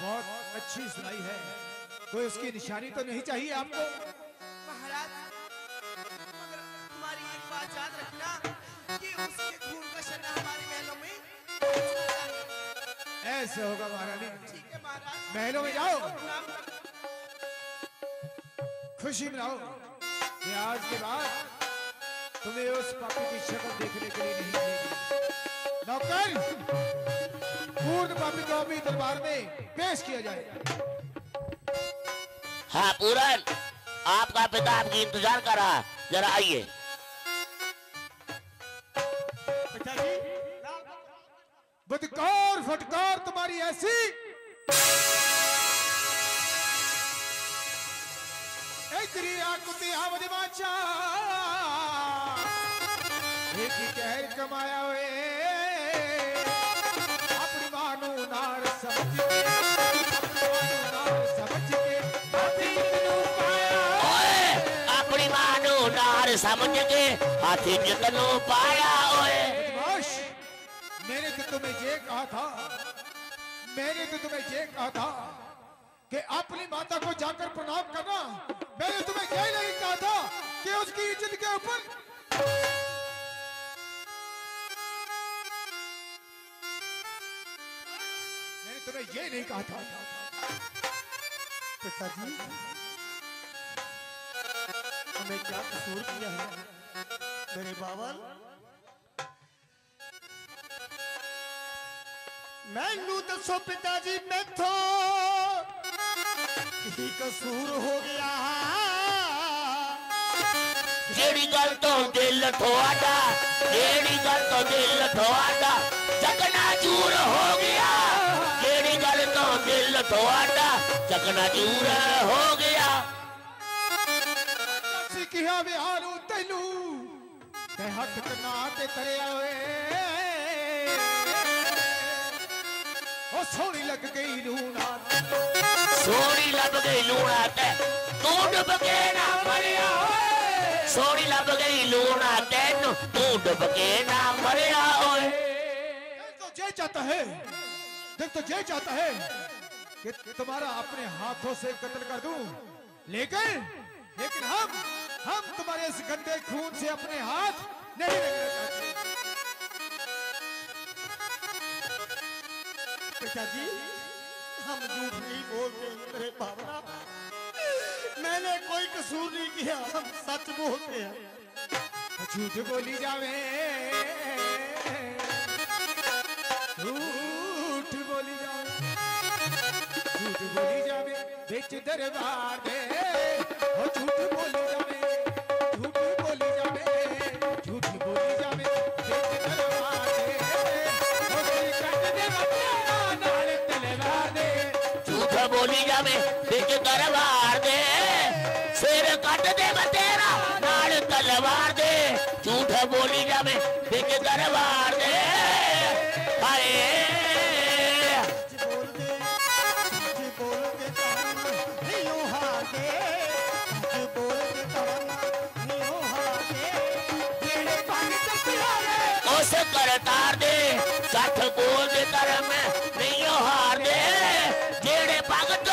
बहुत अच्छी सुनाई है। कोई उसकी निशानी तो नहीं चाहिए आपको? महाराज मगर हमारी एक बात याद रखना कि उसके खून का शना हमारे महलों में। ऐसे होगा महारानी। ठीक है महाराज। महलों में जाओ। खुशी मनाओ। कि आज के बाद तुम्हें उस पापी की शक्ल देखने के लिए नहीं नौकर! पापी को अभी दरबार में पेश किया जाए हाँ पूरन आपका पिता आपकी इंतज़ार कर रहा है। जरा आइए। बदकार फटकार तुम्हारी ऐसी। इतरी आकुति आवद बाचा एक ही कहर कमाया हुए नार समझ के हाथी जितनो पाया ओए। मैंने तो तुम्हें ये कहा था, मैंने तो तुम्हें ये कहा था कि अपनी माता को जाकर प्रणाम करना, मैंने तुम्हें ये नहीं कहा था कि उसकी इज़्ज़त के ऊपर मैंने तुम्हें ये नहीं कहा था। पिताजी हमें क्या कसूर किया है मेरे बाबल मैनू दसो पिताजी मैथो की कसूर हो गया ਜਿਹੜੀ ਗੱਲ ਤੋਂ ਦਿਲ ਤੁਹਾਡਾ ਜਿਹੜੀ ਗੱਲ ਤੋਂ ਦਿਲ ਤੁਹਾਡਾ ਚੱਕਣਾ ਚੂਰ ਹੋ ਗਿਆ ਜਿਹੜੀ ਗੱਲ ਤੋਂ ਦਿਲ ਤੁਹਾਡਾ ਚੱਕਣਾ ਚੂਰ ਹੋ ਗਿਆ ਸਿੱਖਿਆ ਵਿਆਹ ਨੂੰ ਤੈਨੂੰ ਤੇ ਹੱਥ ਕਨਾ ਤੇ ਤਰਿਆ ਓਏ ਉਹ ਸੋਹਣੀ ਲੱਗ ਗਈ ਲੂਣਾ ਸੋਹਣੀ ਲੱਭ ਗਈ ਲੂਣਾ ਤੇ ਤੂੰ ਡੁੱਬ ਕੇ ਨਾ ਮਰਿਆ ਓਏ ਸੋਹਣੀ ਲੱਭ ਗਈ ਲੂਣਾ ਤੈਨੂੰ ਤੂੰ ਡੁੱਬ ਕੇ ਨਾ ਮਰਿਆ ਓਏ तो ये चाहता है देख तो ये चाहता है कि तुम्हारा अपने हाथों से कत्ल कर दूं लेकिन लेकिन हम हम तुम्हारे इस गंदे खून से अपने हाथ नहीं रखना पिताजी हम झूठ नहीं बोलते मेरे बाबा। मैंने कोई कसूर नहीं किया, हम सच बोलते हैं। झूठ बोली जावे। झूठ बोली जावे। झूठ बोली जावे, बिच दरबार ओ झूठ बोली ਜਾਵੇ ਦੇਖ ਦਰਬਾਰ ਦੇ ਸਿਰ ਕੱਟ ਦੇ ਬਤੇਰਾ ਨਾਲ ਤਲਵਾਰ ਦੇ ਝੂਠ ਬੋਲੀ ਜਾਵੇ ਦੇਖ ਦਰਬਾਰ ਦੇ ਹਾਏ ਉਸ ਕਰਤਾਰ ਦੇ ਸੱਠ ਬੋਲ ਦੇ ਧਰਮ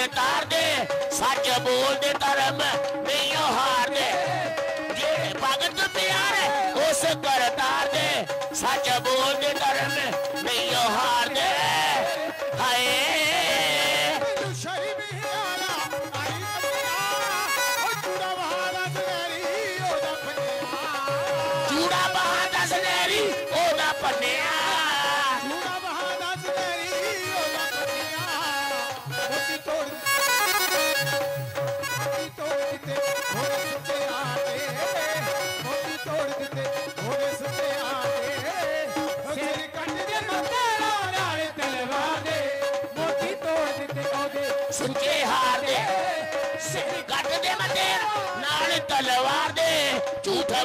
ਉਸ ਕਰਤਾਰ ਦੇ ਸੱਚ ਬੋਲਦੇ ਧਰਮ ਨਹੀਂ ਉਹ ਹਾਰਦੇ ਜਿਹੜੇ ਭਗਤ ਪਿਆਰੇ ਉਸ ਕਰਤਾਰ ਦੇ ਸੱਚ ਬੋਲਦੇ ਧਰਮ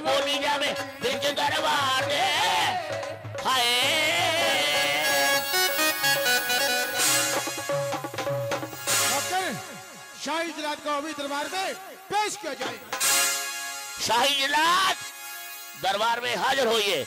बोली जावे देखे दरबार दे। हाय। शाही जिलात का अभी दरबार में पेश किया जाए। शाही जिलात दरबार में हाजिर होइए।